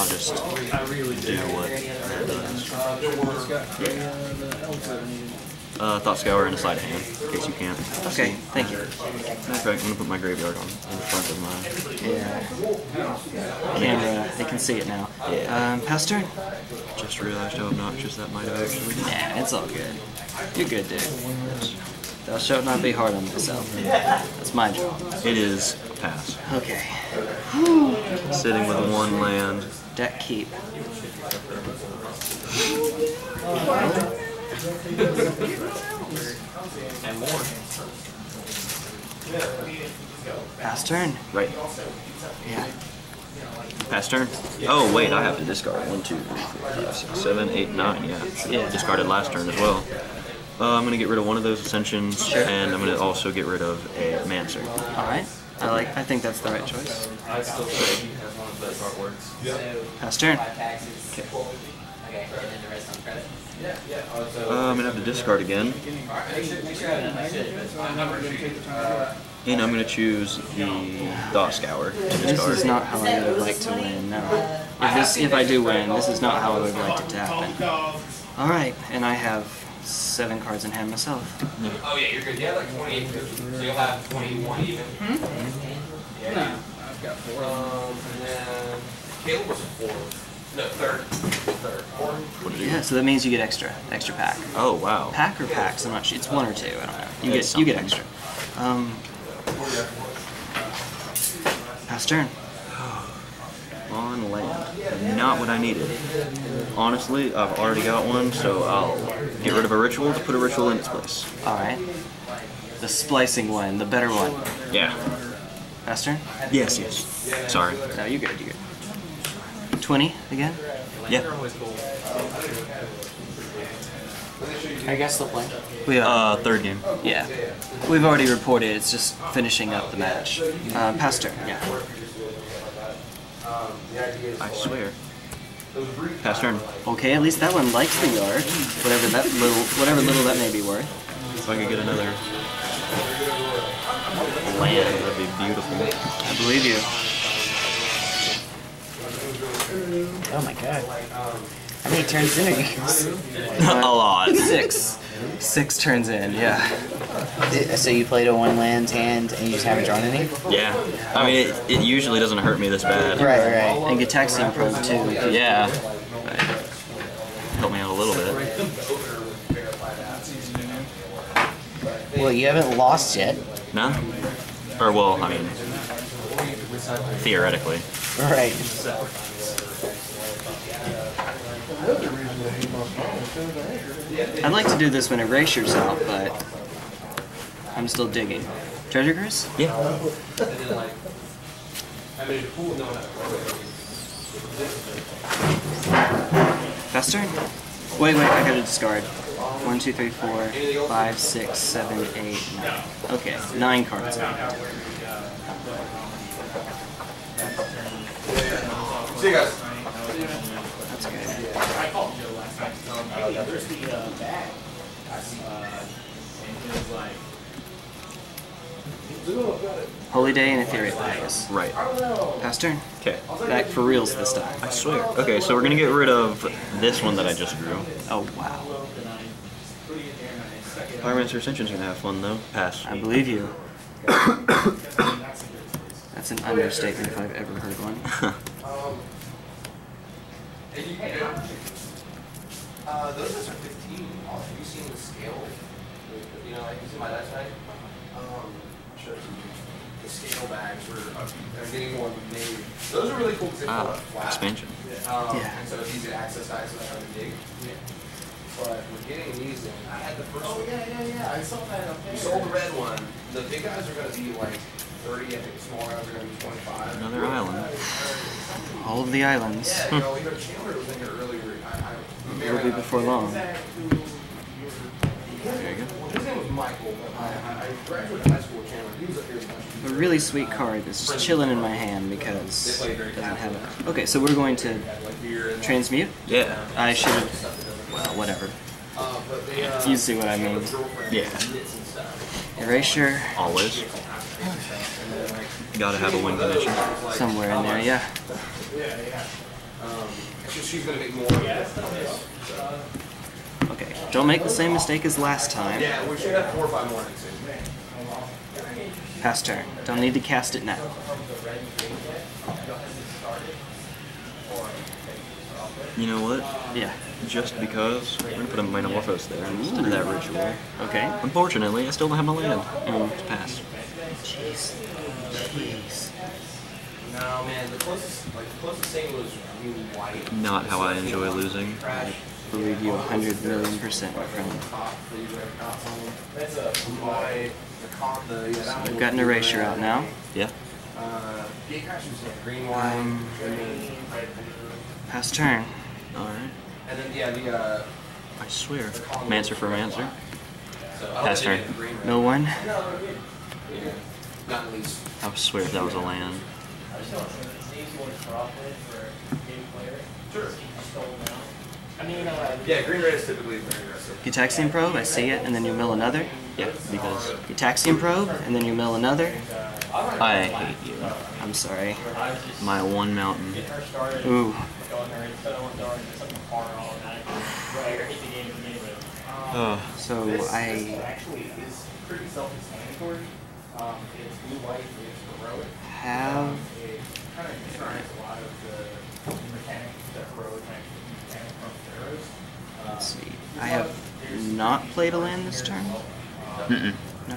I'll just I really do what that does. Uh, Thought Scour and a of hand, in case you can't. Okay, thank you. Matter of fact, I'm gonna put my graveyard on in front of my. Yeah. Camera, they can see it now. Yeah. Um, pass turn? Just realized how obnoxious that might have actually been. Yeah, it's all good. You're good, dude. Thou shalt not be hard on yourself. That's my job. It is a pass. Okay. Sitting with one land. Deck keep. And more. Pass turn. Right. Yeah. Pass turn. Oh wait, I have to discard. One, two, three, four, five, six, seven, eight, nine. Yeah. Yeah. Discarded last turn as well. Uh, I'm gonna get rid of one of those ascensions, Sure. and I'm gonna also get rid of a Mancer. All right. I like. I think that's the right choice. I still say he has one of the best. Pass turn. Okay, and then the rest on credit. Uh, I'm gonna have to discard again, uh, and I'm gonna choose the Thought Scour to This is not how I would like to win. No. Uh, if this, if I do win, this is not how I would like it to happen. All right, and I have seven cards in hand myself. Oh yeah, you're good. You have like 28, so you'll have 21 even. Yeah. I've got four. Um, and then Caleb was four. No, third. Third. Four. What did it? Yeah, so that means you get extra, extra pack. Oh wow. Pack or packs? I'm not sure. It's one or two. I don't know. You get you get extra. Um, pass turn. On land. Not what I needed. Honestly, I've already got one, so I'll get rid of a ritual to put a ritual in its place. All right. The splicing one, the better one. Yeah. Turn. Yes, yes. Sorry. No, you good. You good. Twenty again. Yeah. I guess they'll play. We uh, third game. yeah. We've already reported. It's just finishing up the match. Uh, pass turn. Yeah. I swear. Pass turn. Okay, at least that one likes the yard. Whatever that little, whatever little that may be worth. So I could get another land, that'd be beautiful. I believe you. Oh my god. How many turns in are you? a lot. Six. Six turns in. Yeah. Uh, so you played a one land hand and you just haven't drawn any? Yeah. I mean, it, it usually doesn't hurt me this bad. Right, right. And Gitaxian probe too. Yeah. Help me out a little bit. Well, you haven't lost yet. No? Or, well, I mean, theoretically. Right. I'd like to do this when Erasure's out, but I'm still digging. Treasure Cruise? Yeah. Fast turn? Wait, wait, I gotta discard. One, two, three, four, five, six, seven, eight, nine. Okay, nine cards. See you guys. That's good. Holy Day and Ethereal Haze. Right. Pass turn. Okay. Back for reals this time. I swear. Okay, so we're gonna get rid of this one that I just drew. Oh, wow. Pyromancer Ascension's gonna have fun though. Pass. I believe you. That's an understatement if I've ever heard one. Uh, those guys are 15. Have you seen the scale? You know, like you see my last night? Um, sure. The scale bags are, are getting more made. Those are really cool because they Ah, feel like flat. expansion. Um, Yeah. And so it's easy to access guys without having to dig. But we're getting these in. I had the first Oh, yeah, yeah, yeah. I saw that up there. We sold the red one. The big guys are going to be like 30. I think the small guys are going to be 25. Another island. All of the islands. Yeah, you know, even Chandler was in here earlier. I, I, Will be before long. There you go. His name was Michael, but I, I I graduated high school with Chandler. He was up here. A really sweet card that's just chilling in my hand because it doesn't have it. Okay, so we're going to transmute. Yeah. I should have. Well, whatever. Uh, but they, uh, You see what I mean? Yeah, knits and stuff. Erasure always. Gotta have a win condition. somewhere in there, yeah. Um, it's just she's gonna make more. Okay, don't make the same mistake as last time. Yeah, we should have four by five more next season. Pass turn. Don't need to cast it now. You know what? Yeah. Just because we're gonna put a Manamorphose there instead of that ritual. Okay. Unfortunately, I still don't have my land. Mm, to pass. Jeez. Jeez. No, man, the closest, like, the closest thing was really white. Not how I enjoy losing. I Believe you 100 million percent, my friend. Top that you have dots a my the comp the yeah, that We've got an was- erasure out now. Yeah. Uh, Gatecrash was like green, white, Um, Pass turn. Alright. And then yeah, the uh. I swear. Mancer for Mancer. So I Pass turn. green, red. No one. Yeah, not least. I swear if that was a land. Sure. I mean, uh, Yeah, green red is typically very aggressive. Gitaxian probe, I see it, and then you mill another. Yeah, because Gitaxian probe, and then you mill another. I hate you. I'm sorry. My one mountain. Ooh. Ugh. Uh, oh, so I Actually, is pretty self-explanatory. Um, it's blue white, it's heroic. have. Um, it kind of describes a lot of the mechanics that heroic mechanic from Theros. Uh, Let's see. I have not played a land this turn. Um, Mm-mm. No.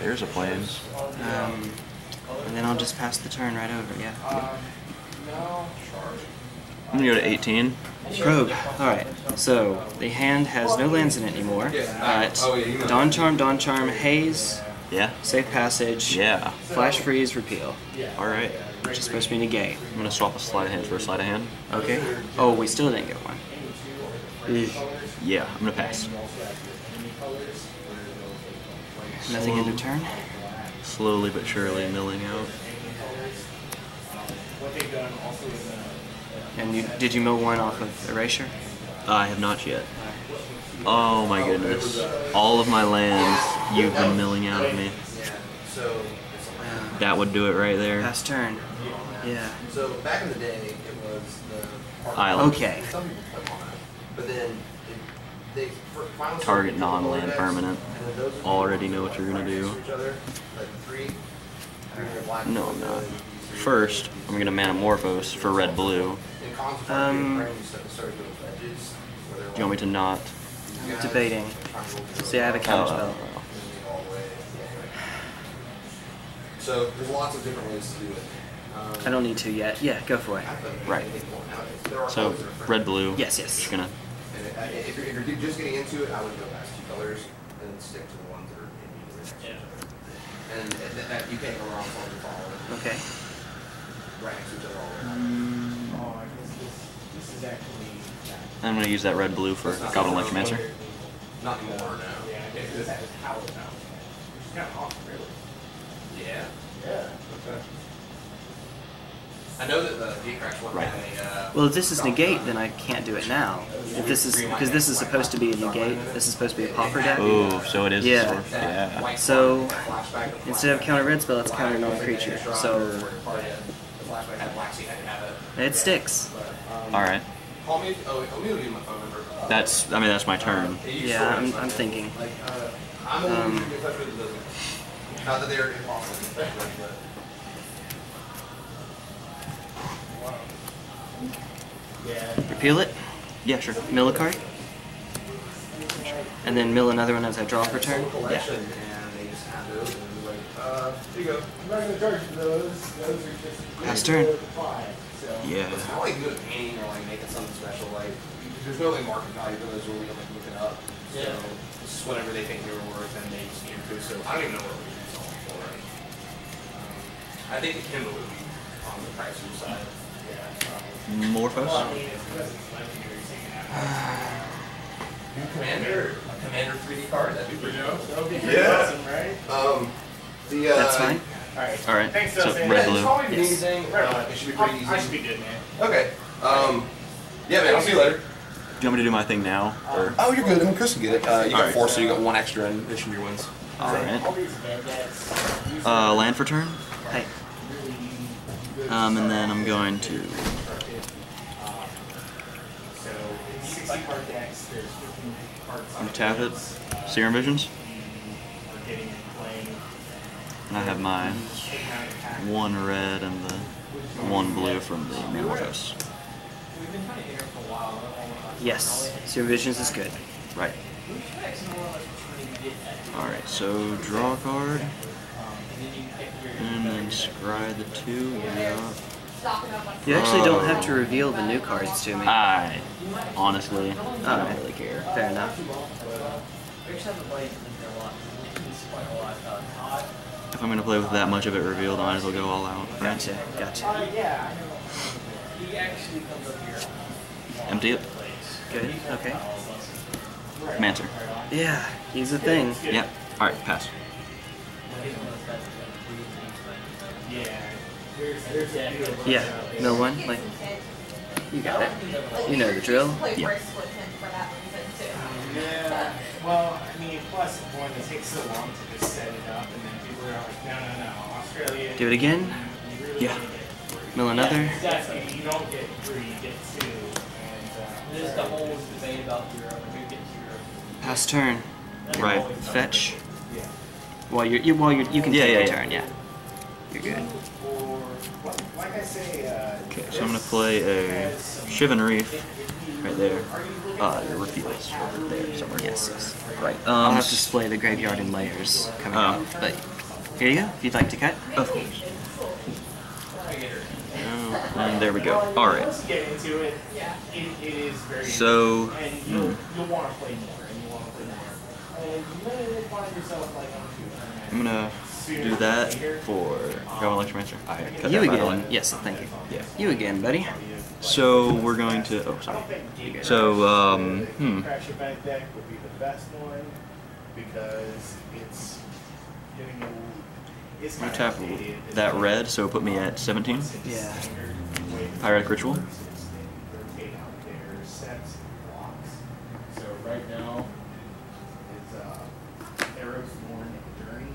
There's a plan. Um, and then I'll just pass the turn right over. Yeah. I'm gonna go to 18. Probe. All right. So the hand has no lands in it anymore. But Dawn Charm, Dawn Charm, Haze, Yeah? Safe Passage, Yeah. Flash Freeze, Repeal, Alright. which is supposed to be negate. I'm gonna swap a sleight of hand for a sleight of hand. Okay. Oh, we still didn't get one. Yeah, I'm gonna pass. Nothing in the turn. Slowly but surely milling out. And you did you mill one off of Erasure? I have not yet. Oh my goodness. All of my lands you've been milling out of me. So, That would do it right there. Pass turn. Yeah. so back in the day, it was the Island. Okay. Some people put on it, but then it, they for final Target non-land permanent. and then those are Already know what you're gonna do. next to each other, like the three. Green, red, black, No, I'm not. First, I'm gonna Manamorphose for red blue. Um, you start start with edges. where they're Do you want me to not? Debating. See, I have a Oh, counter spell. oh. all the. So there's lots of different ways to do it. Um, I don't need to yet. Yeah, go for it. Right. So, colors that are friendly. red blue. Yes, yes. Just gonna. And it- I- if you're, if you're just getting into it, I would go past two colors and then stick to the ones that are immediately next to each other. And that, that you can't go wrong as long as you follow it Okay. right next to each other all the way. Mm, oh, I guess this, this is actually. I'm gonna use that red blue for Goblin Electromancer. Not more, no. Yeah, I guess this has power now. Which is kind of awesome, really. Yeah. Yeah. Okay. I know that the Gatecrash one Right. had a, uh, Well, if this is negate, then I can't do it now. If this is because this is supposed to be a negate, this is supposed to be a Pauper deck. Ooh, so it is. Yeah. Sort of- yeah. So, one, that flashback, the Instead of counter red spell, it's counter non-creature. So The flashback had black, so you had to have it. it sticks. All right. Call me, oh, I'll give you my phone number. That's. I mean, that's my turn. Yeah, I'm, I'm thinking. Like, uh, I'm only Um, in touch with the business. Not that they're impossible, Repeal it, Yeah, sure. mill a card, and then mill another one as I draw for turn. Yeah. collection, and they just have those, and they're like, uh, here you go. I'm not gonna charge you those, those are just. Pass turn. Yeah. It's kind of like good painting or like making something special, like, there's no like market value for those where we can like look it up. So, Yeah. it's just whatever they think they were worth, and they just need to, so I don't even know what we can sell for. Um, I think the Kindle would be on the pricier side. Yeah. Morphos. New Commander, a Commander 3D card, that'd be pretty dope. That would be pretty Yeah. awesome, right? Um, the, uh. That's fine. Alright. Alright, Thanks, so Dustin. red, Yeah, blue. Probably Yes. anything. Uh, it should be pretty easy. I should be good, man. Okay. Um, yeah, man. I'll see you later. Do you want me to do my thing now? Or Oh, you're good. I mean, Chris can get it. Uh, you got Alright. four, so you got one extra in addition to your wins. alright. Uh, land for turn. Hey. Um, and then I'm going to 60 card decks, there's 15 cards I'm gonna tap it. Serum Visions. and I have my Take nine attack. one red and the one blue from the Manamorphose. Yes. Serum Visions is good. Right. Alright, so draw a card. And then scry the two. Yeah. You actually don't have to reveal the new cards to me. I honestly, I don't really care. Fair enough. If I'm gonna play with that much of it revealed, I might as well go all out. right? Gotcha. Gotcha. Empty it. Good. Okay. Mancer. Yeah, he's a thing. Yeah. Alright, pass. Yeah. No one. Like. You got it. You know the drill. Yeah. Yeah. Well, I mean, plus one, it takes so long to just set it up, and then people are like, no, no, no, Australia. Do it again. really Yeah. only get three. Mill another. Exactly. You don't get three, you get two. And uh, There's the whole debate about Europe, who gets Europe. Pass turn. Right. Fetch. yeah. While you're, you while you're, you can Yeah, take yeah, your yeah. turn. Yeah. You're good. Okay, so I'm gonna play a Shivan Reef right there. Uh, your reveals right there somewhere. Yes. Yes. Right. I'll Um, have to display the graveyard in layers coming Oh. up, but here you go. If you'd like to cut. Of course. Oh, and there we go. Is very So, and you'll, you'll want to play more, and you want to play more. And you may find yourself like, oh, I'm gonna do that for Goblin Electromancer. I cut You that again. way. Yes. Thank you. Yeah. You again, buddy. So we're going to. Oh, sorry. So um, hmm. Crash Event deck would be the best one because it's getting a it's You kind tap that red, so put me at 17. Yeah. Pyretic Ritual. Rotate out their sets and blocks. So right now, it's uh, Theros, Thorn, and Journey.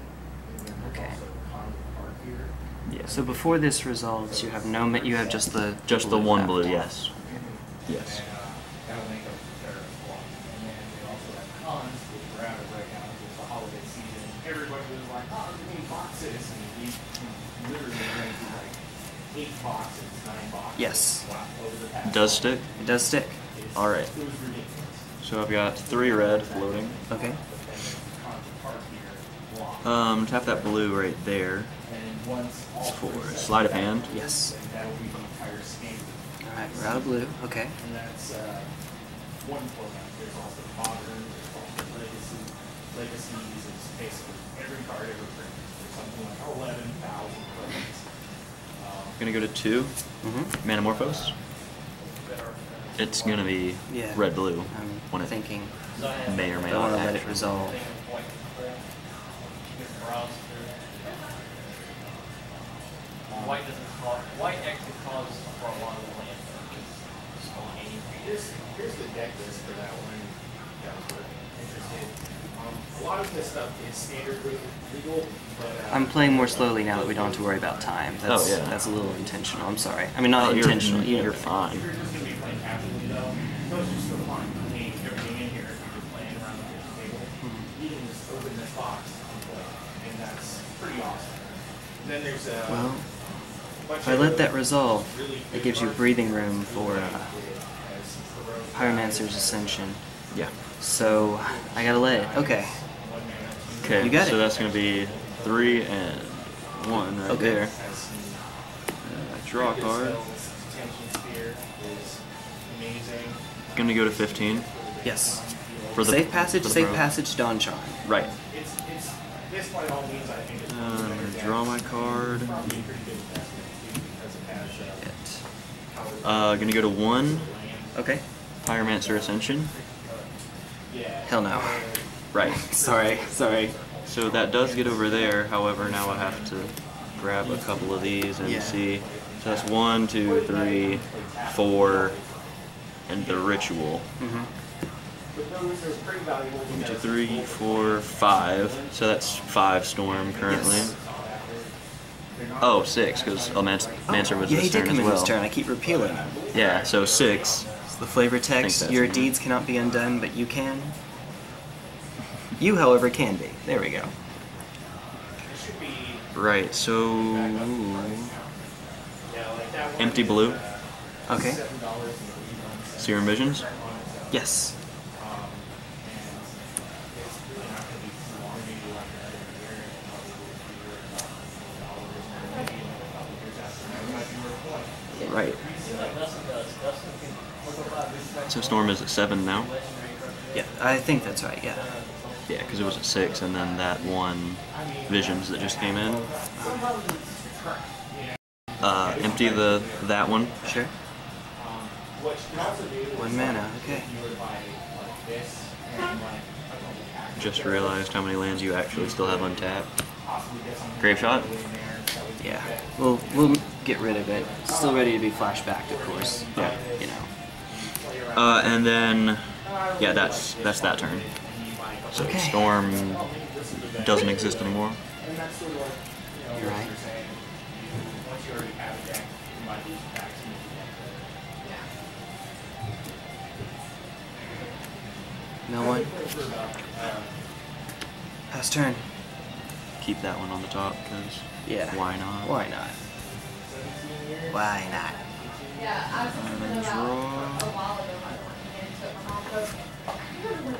And then there's Okay. also Khans of Tarkir. Yes. So before this resolves, you have no. You have just the. Just the one left. blue. Yes. Yes. That'll make up their block. And then we also have Khans, which we're out of right now, it's the holiday season. Everybody was like, give me boxes. And we we literally went through like eight boxes. Yes. Wow, over the past Does stick. It does stick. Alright. It was ridiculous. So I've got three red floating. Okay. Khans of Tarkir, block. Um, tap that blue right there And once all for sleight of hand. Yes. then that'll be the entire standard. All right. We're out of blue. Okay. And that's uh, one format. There's also modern, there's also legacy. Legacies is basically every card ever printed. There's something like eleven thousand cards. Um, Gonna go to two. Mm-hmm. Manamorphose. It's gonna be Yeah. red blue I'm when it thinking. may or may I want not to let it actually. resolve. White doesn't cause, white actually causes for a lot of the land. Just on Here's, here's the deck list for that one. Yeah, if we're interested. Um, a lot of this stuff is standard legal, but. uh, I'm playing more slowly now that we don't have to worry about time. That's, Oh, yeah. That's a little intentional. I'm sorry. I mean, not Oh, you're- intentional. you know. You're fine. If you're just gonna be playing casually though, those are still fine. I mean, everything in here, if you're playing around the kitchen table, you can just open this box and play, and that's pretty awesome. Then there's a. Well, bunch if I let that resolve, it gives you breathing room for uh, Pyromancer's Ascension. Yeah. So I gotta let it. Okay. One mana, two Okay. You got so it. that's gonna be three and one right Okay. there. has some Uh, draw a card. spells. Tension Spear is amazing. Gonna go to 15 Yes. for the safe passage. for the Safe pro. passage. Dawn Charm. Right. It's, it's, this by uh, gonna go to one. Okay. Pyromancer Ascension. Hell no. Right. Sorry. Sorry. So that does get over there. However, now I have to grab a couple of these and Yeah. see. So that's one, two, three, four, and the ritual. But those are pretty valuable One, two, three, four, five. So that's five storm currently. Yes. Oh, six, because oh, Mancer oh, was yeah, this he did turn come in well. this turn. I keep repealing. Yeah, so six. It's the flavor text. Your it. deeds cannot be undone, but you can. You, however, can be. There we go. it should be Right, so yeah, like that one. empty blue, Okay. Seven dollars and eighty cents serum visions. Yes. Storm is at seven now. Yeah, I think that's right. Yeah. Yeah, because it was at six, and then that one visions that just came in. Uh, empty the that one. Sure. What you can also do is One mana. Okay. you would buy like this and like a couple packs, Just realized how many lands you actually still have untapped. Grapeshot. in there, that would be Yeah. We'll we'll get rid of it. Still ready to be flashbacked, of course. Yeah. You know. Uh, and then yeah, that's that's that turn. So Okay. storm doesn't exist anymore. And that's sort of like, you know, You're right. you're saying. You- Once you already have a deck, you can buy these packs and you can No one. Pass turn. Keep that one on the top because Yeah. why not? Why not? Why not?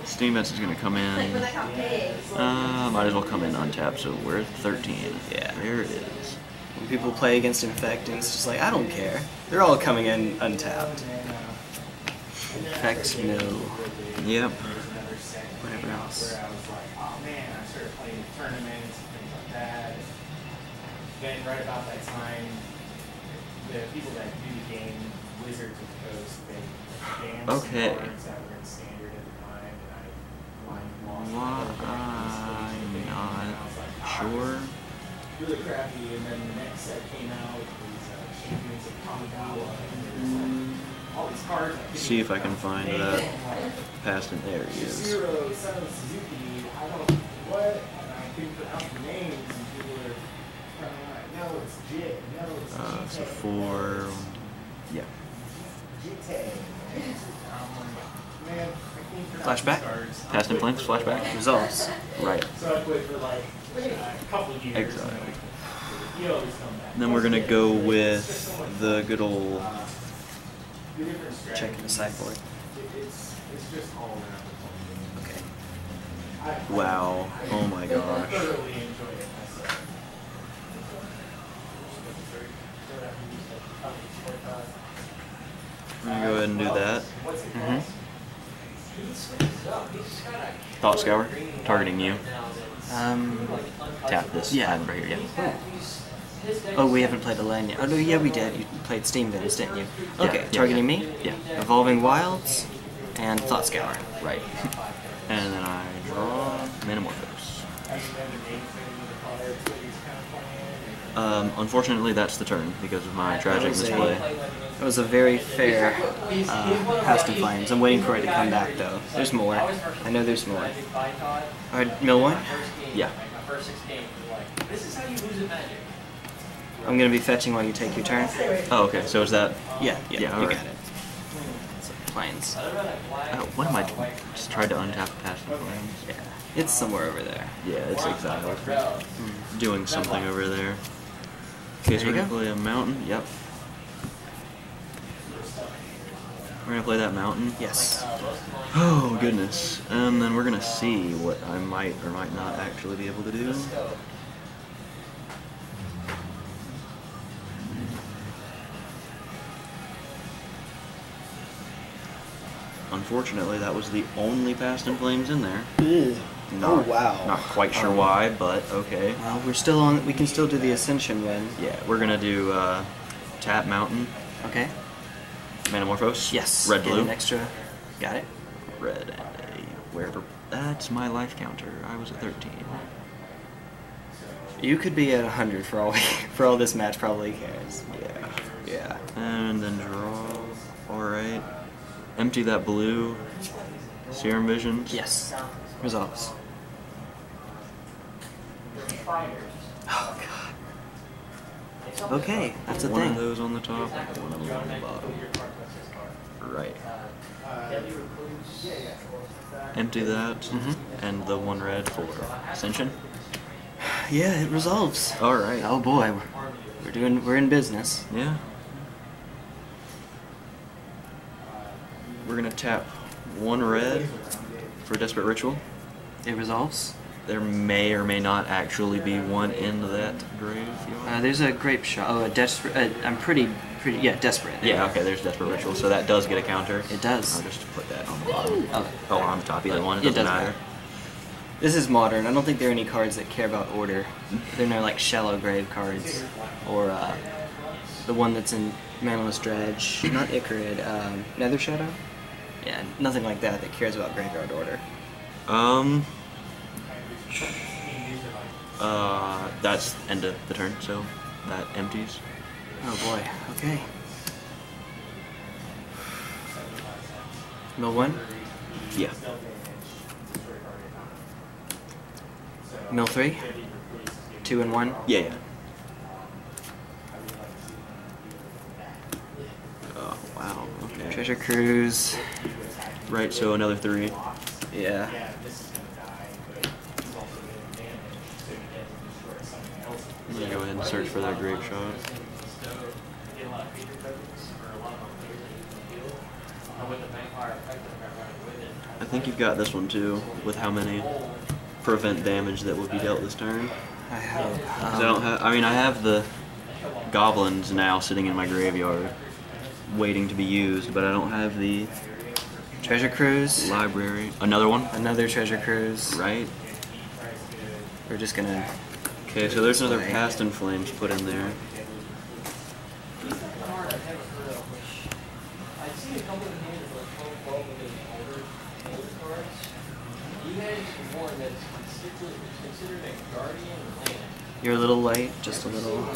Steam Vents is gonna come in. I got big. Uh, might as well come in untapped. So we're at 13. Yeah. There it is. When people play against Infect, and it's just like, I don't care. They're all coming in untapped. Infect, no. Yep. Whatever else. where I was like, oh man, I started playing tournaments things like that. Then right about that time, the people that do the game, Wizards of Coast, they some Okay. cards that were in standard at the time, and I like, lost Why all the cards and not I was like, ah, sure? really crappy. And then the next set came out was uh, Champions of Kamigawa, and there was like all these cards. Couldn't See if I can find that Like, past and there he is. Zero, Son of Suzuki, I don't know what, and I couldn't pronounce the names, and people were kind of like, no, it's Jit, no, it's Uh, so four. Yeah. Jite. And I'm like, man, I can't pronounce Flashback? these cards. Past in Flames flashback. Results. Right. So I played for like a couple years. Exile. and You always come back. Then we're gonna go with the good old. The different Checking the sideboard. It's, it's just all around Okay. Wow. Oh my gosh. thoroughly enjoy it myself. We're gonna go ahead and do that. Mm-hmm. Thought Scour. Targeting you. Um. Tap this Yeah. item right here. Yeah. Oh, we haven't played a land yet. Oh no, yeah, we did. You played Steam Vents, didn't you? Okay, yeah, targeting yeah. me. Yeah. Evolving Wilds, and Thought Scour. Right. And then I draw Manamorphose. Um, unfortunately, that's the turn because of my tragic misplay. It was a very fair uh, Past in Flames. I'm waiting for it to come back though. There's more. I know there's more. Alright, mill one. Yeah. I'm gonna be fetching while you take your turn. Oh, okay. So is that? Yeah, yeah, Yeah, you alright. got it. So, planes. Oh, what am I? doing? Just tried to untap Past in Flames. Yeah, it's somewhere over there. Yeah, it's exiled. Doing something over there. Okay, so we're gonna play a mountain. Yep. We're gonna play that mountain. Yes. Oh goodness. And then we're gonna see what I might or might not actually be able to do. Unfortunately, that was the only Past in Flames in there. Not, oh wow. Not quite sure why, but okay. Well, we're still on. We can still do the Ascension win. Yeah, we're gonna do uh, Tap Mountain, Okay. Manamorphose. Yes. Red blue. An extra. Got it. Red and a wherever. That's my life counter. I was at 13. You could be at 100 for all we, for all this match probably cares. Yeah. Yeah. And then draw. Alright. Empty that blue. Serum Visions. Yes. Resolves. Oh god. Okay, that's a One of those on the top, one of them on the bottom. Right. Empty that, Mhm. and the one red for Ascension. Yeah, it resolves. Alright. Oh boy, we're, we're doing we're in business. Yeah. We're gonna tap one red for Desperate Ritual. It resolves. There may or may not actually be one in that graveyard. Uh, there's a Grapeshot. Oh, a desperate. Uh, I'm pretty pretty. Yeah, desperate. yeah, okay, there's Desperate Ritual, so that does get a counter. It does. I'll just put that on the bottom. Oh. Oh, on the top, either one, it It doesn't doesn't matter. matter. This is modern. I don't think there are any cards that care about order. There are no like shallow grave cards, or uh, the one that's in Manaless Dredge, not Ichorid, um, Nether Shadow. Yeah, nothing like that that cares about graveyard order. Um. Uh, that's end of the turn, so that empties. Oh boy. Okay. Mill one. Yeah. Mill three. Two and one. Yeah, yeah. Oh, wow, okay. Treasure Cruise. Right, so another three. Yeah. I'm gonna go ahead and search for that Grapeshot. I think you've got this one too, with how many prevent damage that would be dealt this turn. I hope. 'Cause I um, don't have. I mean, I have the goblins now sitting in my graveyard, waiting to be used, but I don't have the Treasure Cruise. library. Another one, Another Treasure Cruise. right? We're just gonna. Okay, so there's another Right. Past in Flames put in there. I've seen a couple of hands like 12, 12 of those older, older cards. You had one that's considered, considered a guardian land. You're a little light, just a little.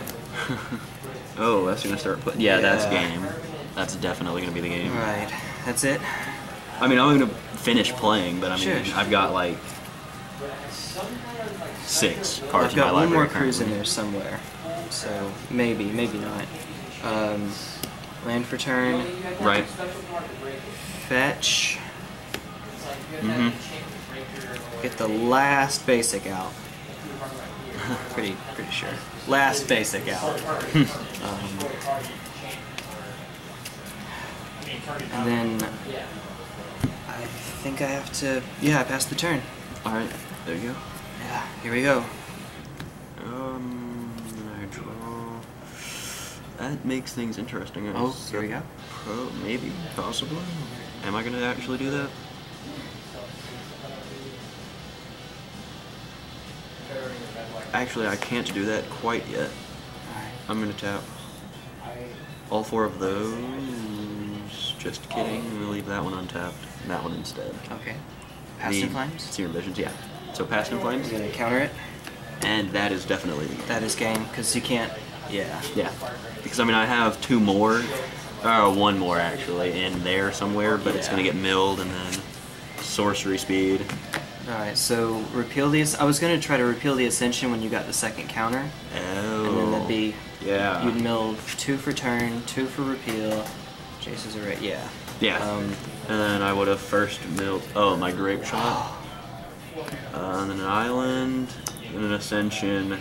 oh, that's gonna start putting. Yeah, that's game. That's definitely gonna be the game. Right. That's it. I mean, I'm gonna finish playing, but I mean, Sure. I've got like six cards I've got one more cruise in there somewhere. So maybe, maybe not. Um, land for turn. Right. Fetch. Mm-hmm. Get the last basic out. pretty, pretty sure. Last basic out. um, and then I think I have to. Yeah, I passed the turn. All right, there you go. Yeah, here we go. Um, I draw. That makes things interesting. I Oh, here we go. Pro, maybe, possibly. Am I gonna actually do that? Actually, I can't do that quite yet. I'm gonna tap all four of those. Just kidding. Gonna leave that one untapped. That one instead. Okay. Past The in flames. Serum Visions, yeah. So Past in Flames, I'm gonna counter it. and that is definitely the game. That is game because you can't. Yeah. Yeah, because I mean I have two more, uh, one more actually in there somewhere, but it's gonna get milled and then sorcery speed. All right. So repeal these. I was gonna try to repeal the ascension when you got the second counter, Oh. and then that'd be yeah. you'd mill two for turn, two for repeal. Jace's are right. Yeah. yeah. Um, and then I would have first milled. Oh, my Grapeshot. Uh, and then an island, and an ascension.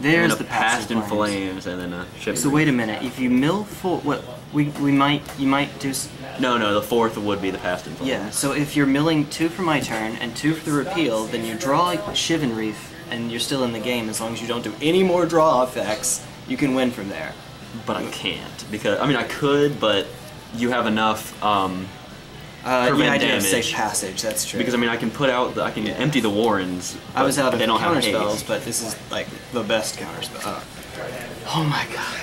there's the past in flames. flames, and then a ship. So wait a minute. If you mill four, what we we might you might do. No, no, the fourth would be the past flames. Yeah. So if you're milling two for my turn and two for the repeal, then you draw Shivan Reef, and you're still in the game as long as you don't do any more draw effects. You can win from there. But I can't because I mean I could, but you have enough. Um, Uh, Prevent yeah, I damage. safe passage. That's true. Because I mean, I can put out, the, I can empty the warrens. I was out of they don't counter spells, but this is like the best counter spell. Oh, oh my god.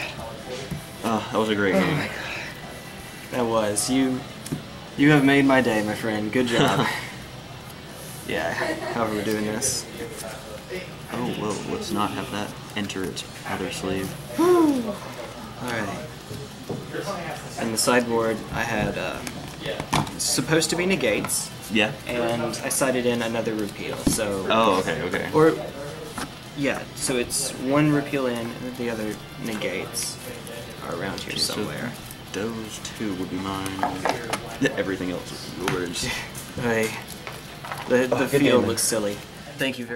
Oh, that was a great Oh game. That was you. You have made my day, my friend. Good job. yeah. However we're doing this. Oh, whoa. whoa, let's not have that enter its other sleeve. Alright. In the sideboard, I had uh, supposed to be negates, Yeah. and I sided in another repeal. So, Oh, okay, okay. or yeah, so it's one repeal in, and the other negates are around here So somewhere. Those two would be mine. Everything else is yours. I, the the oh, good field looks silly. Thank you very.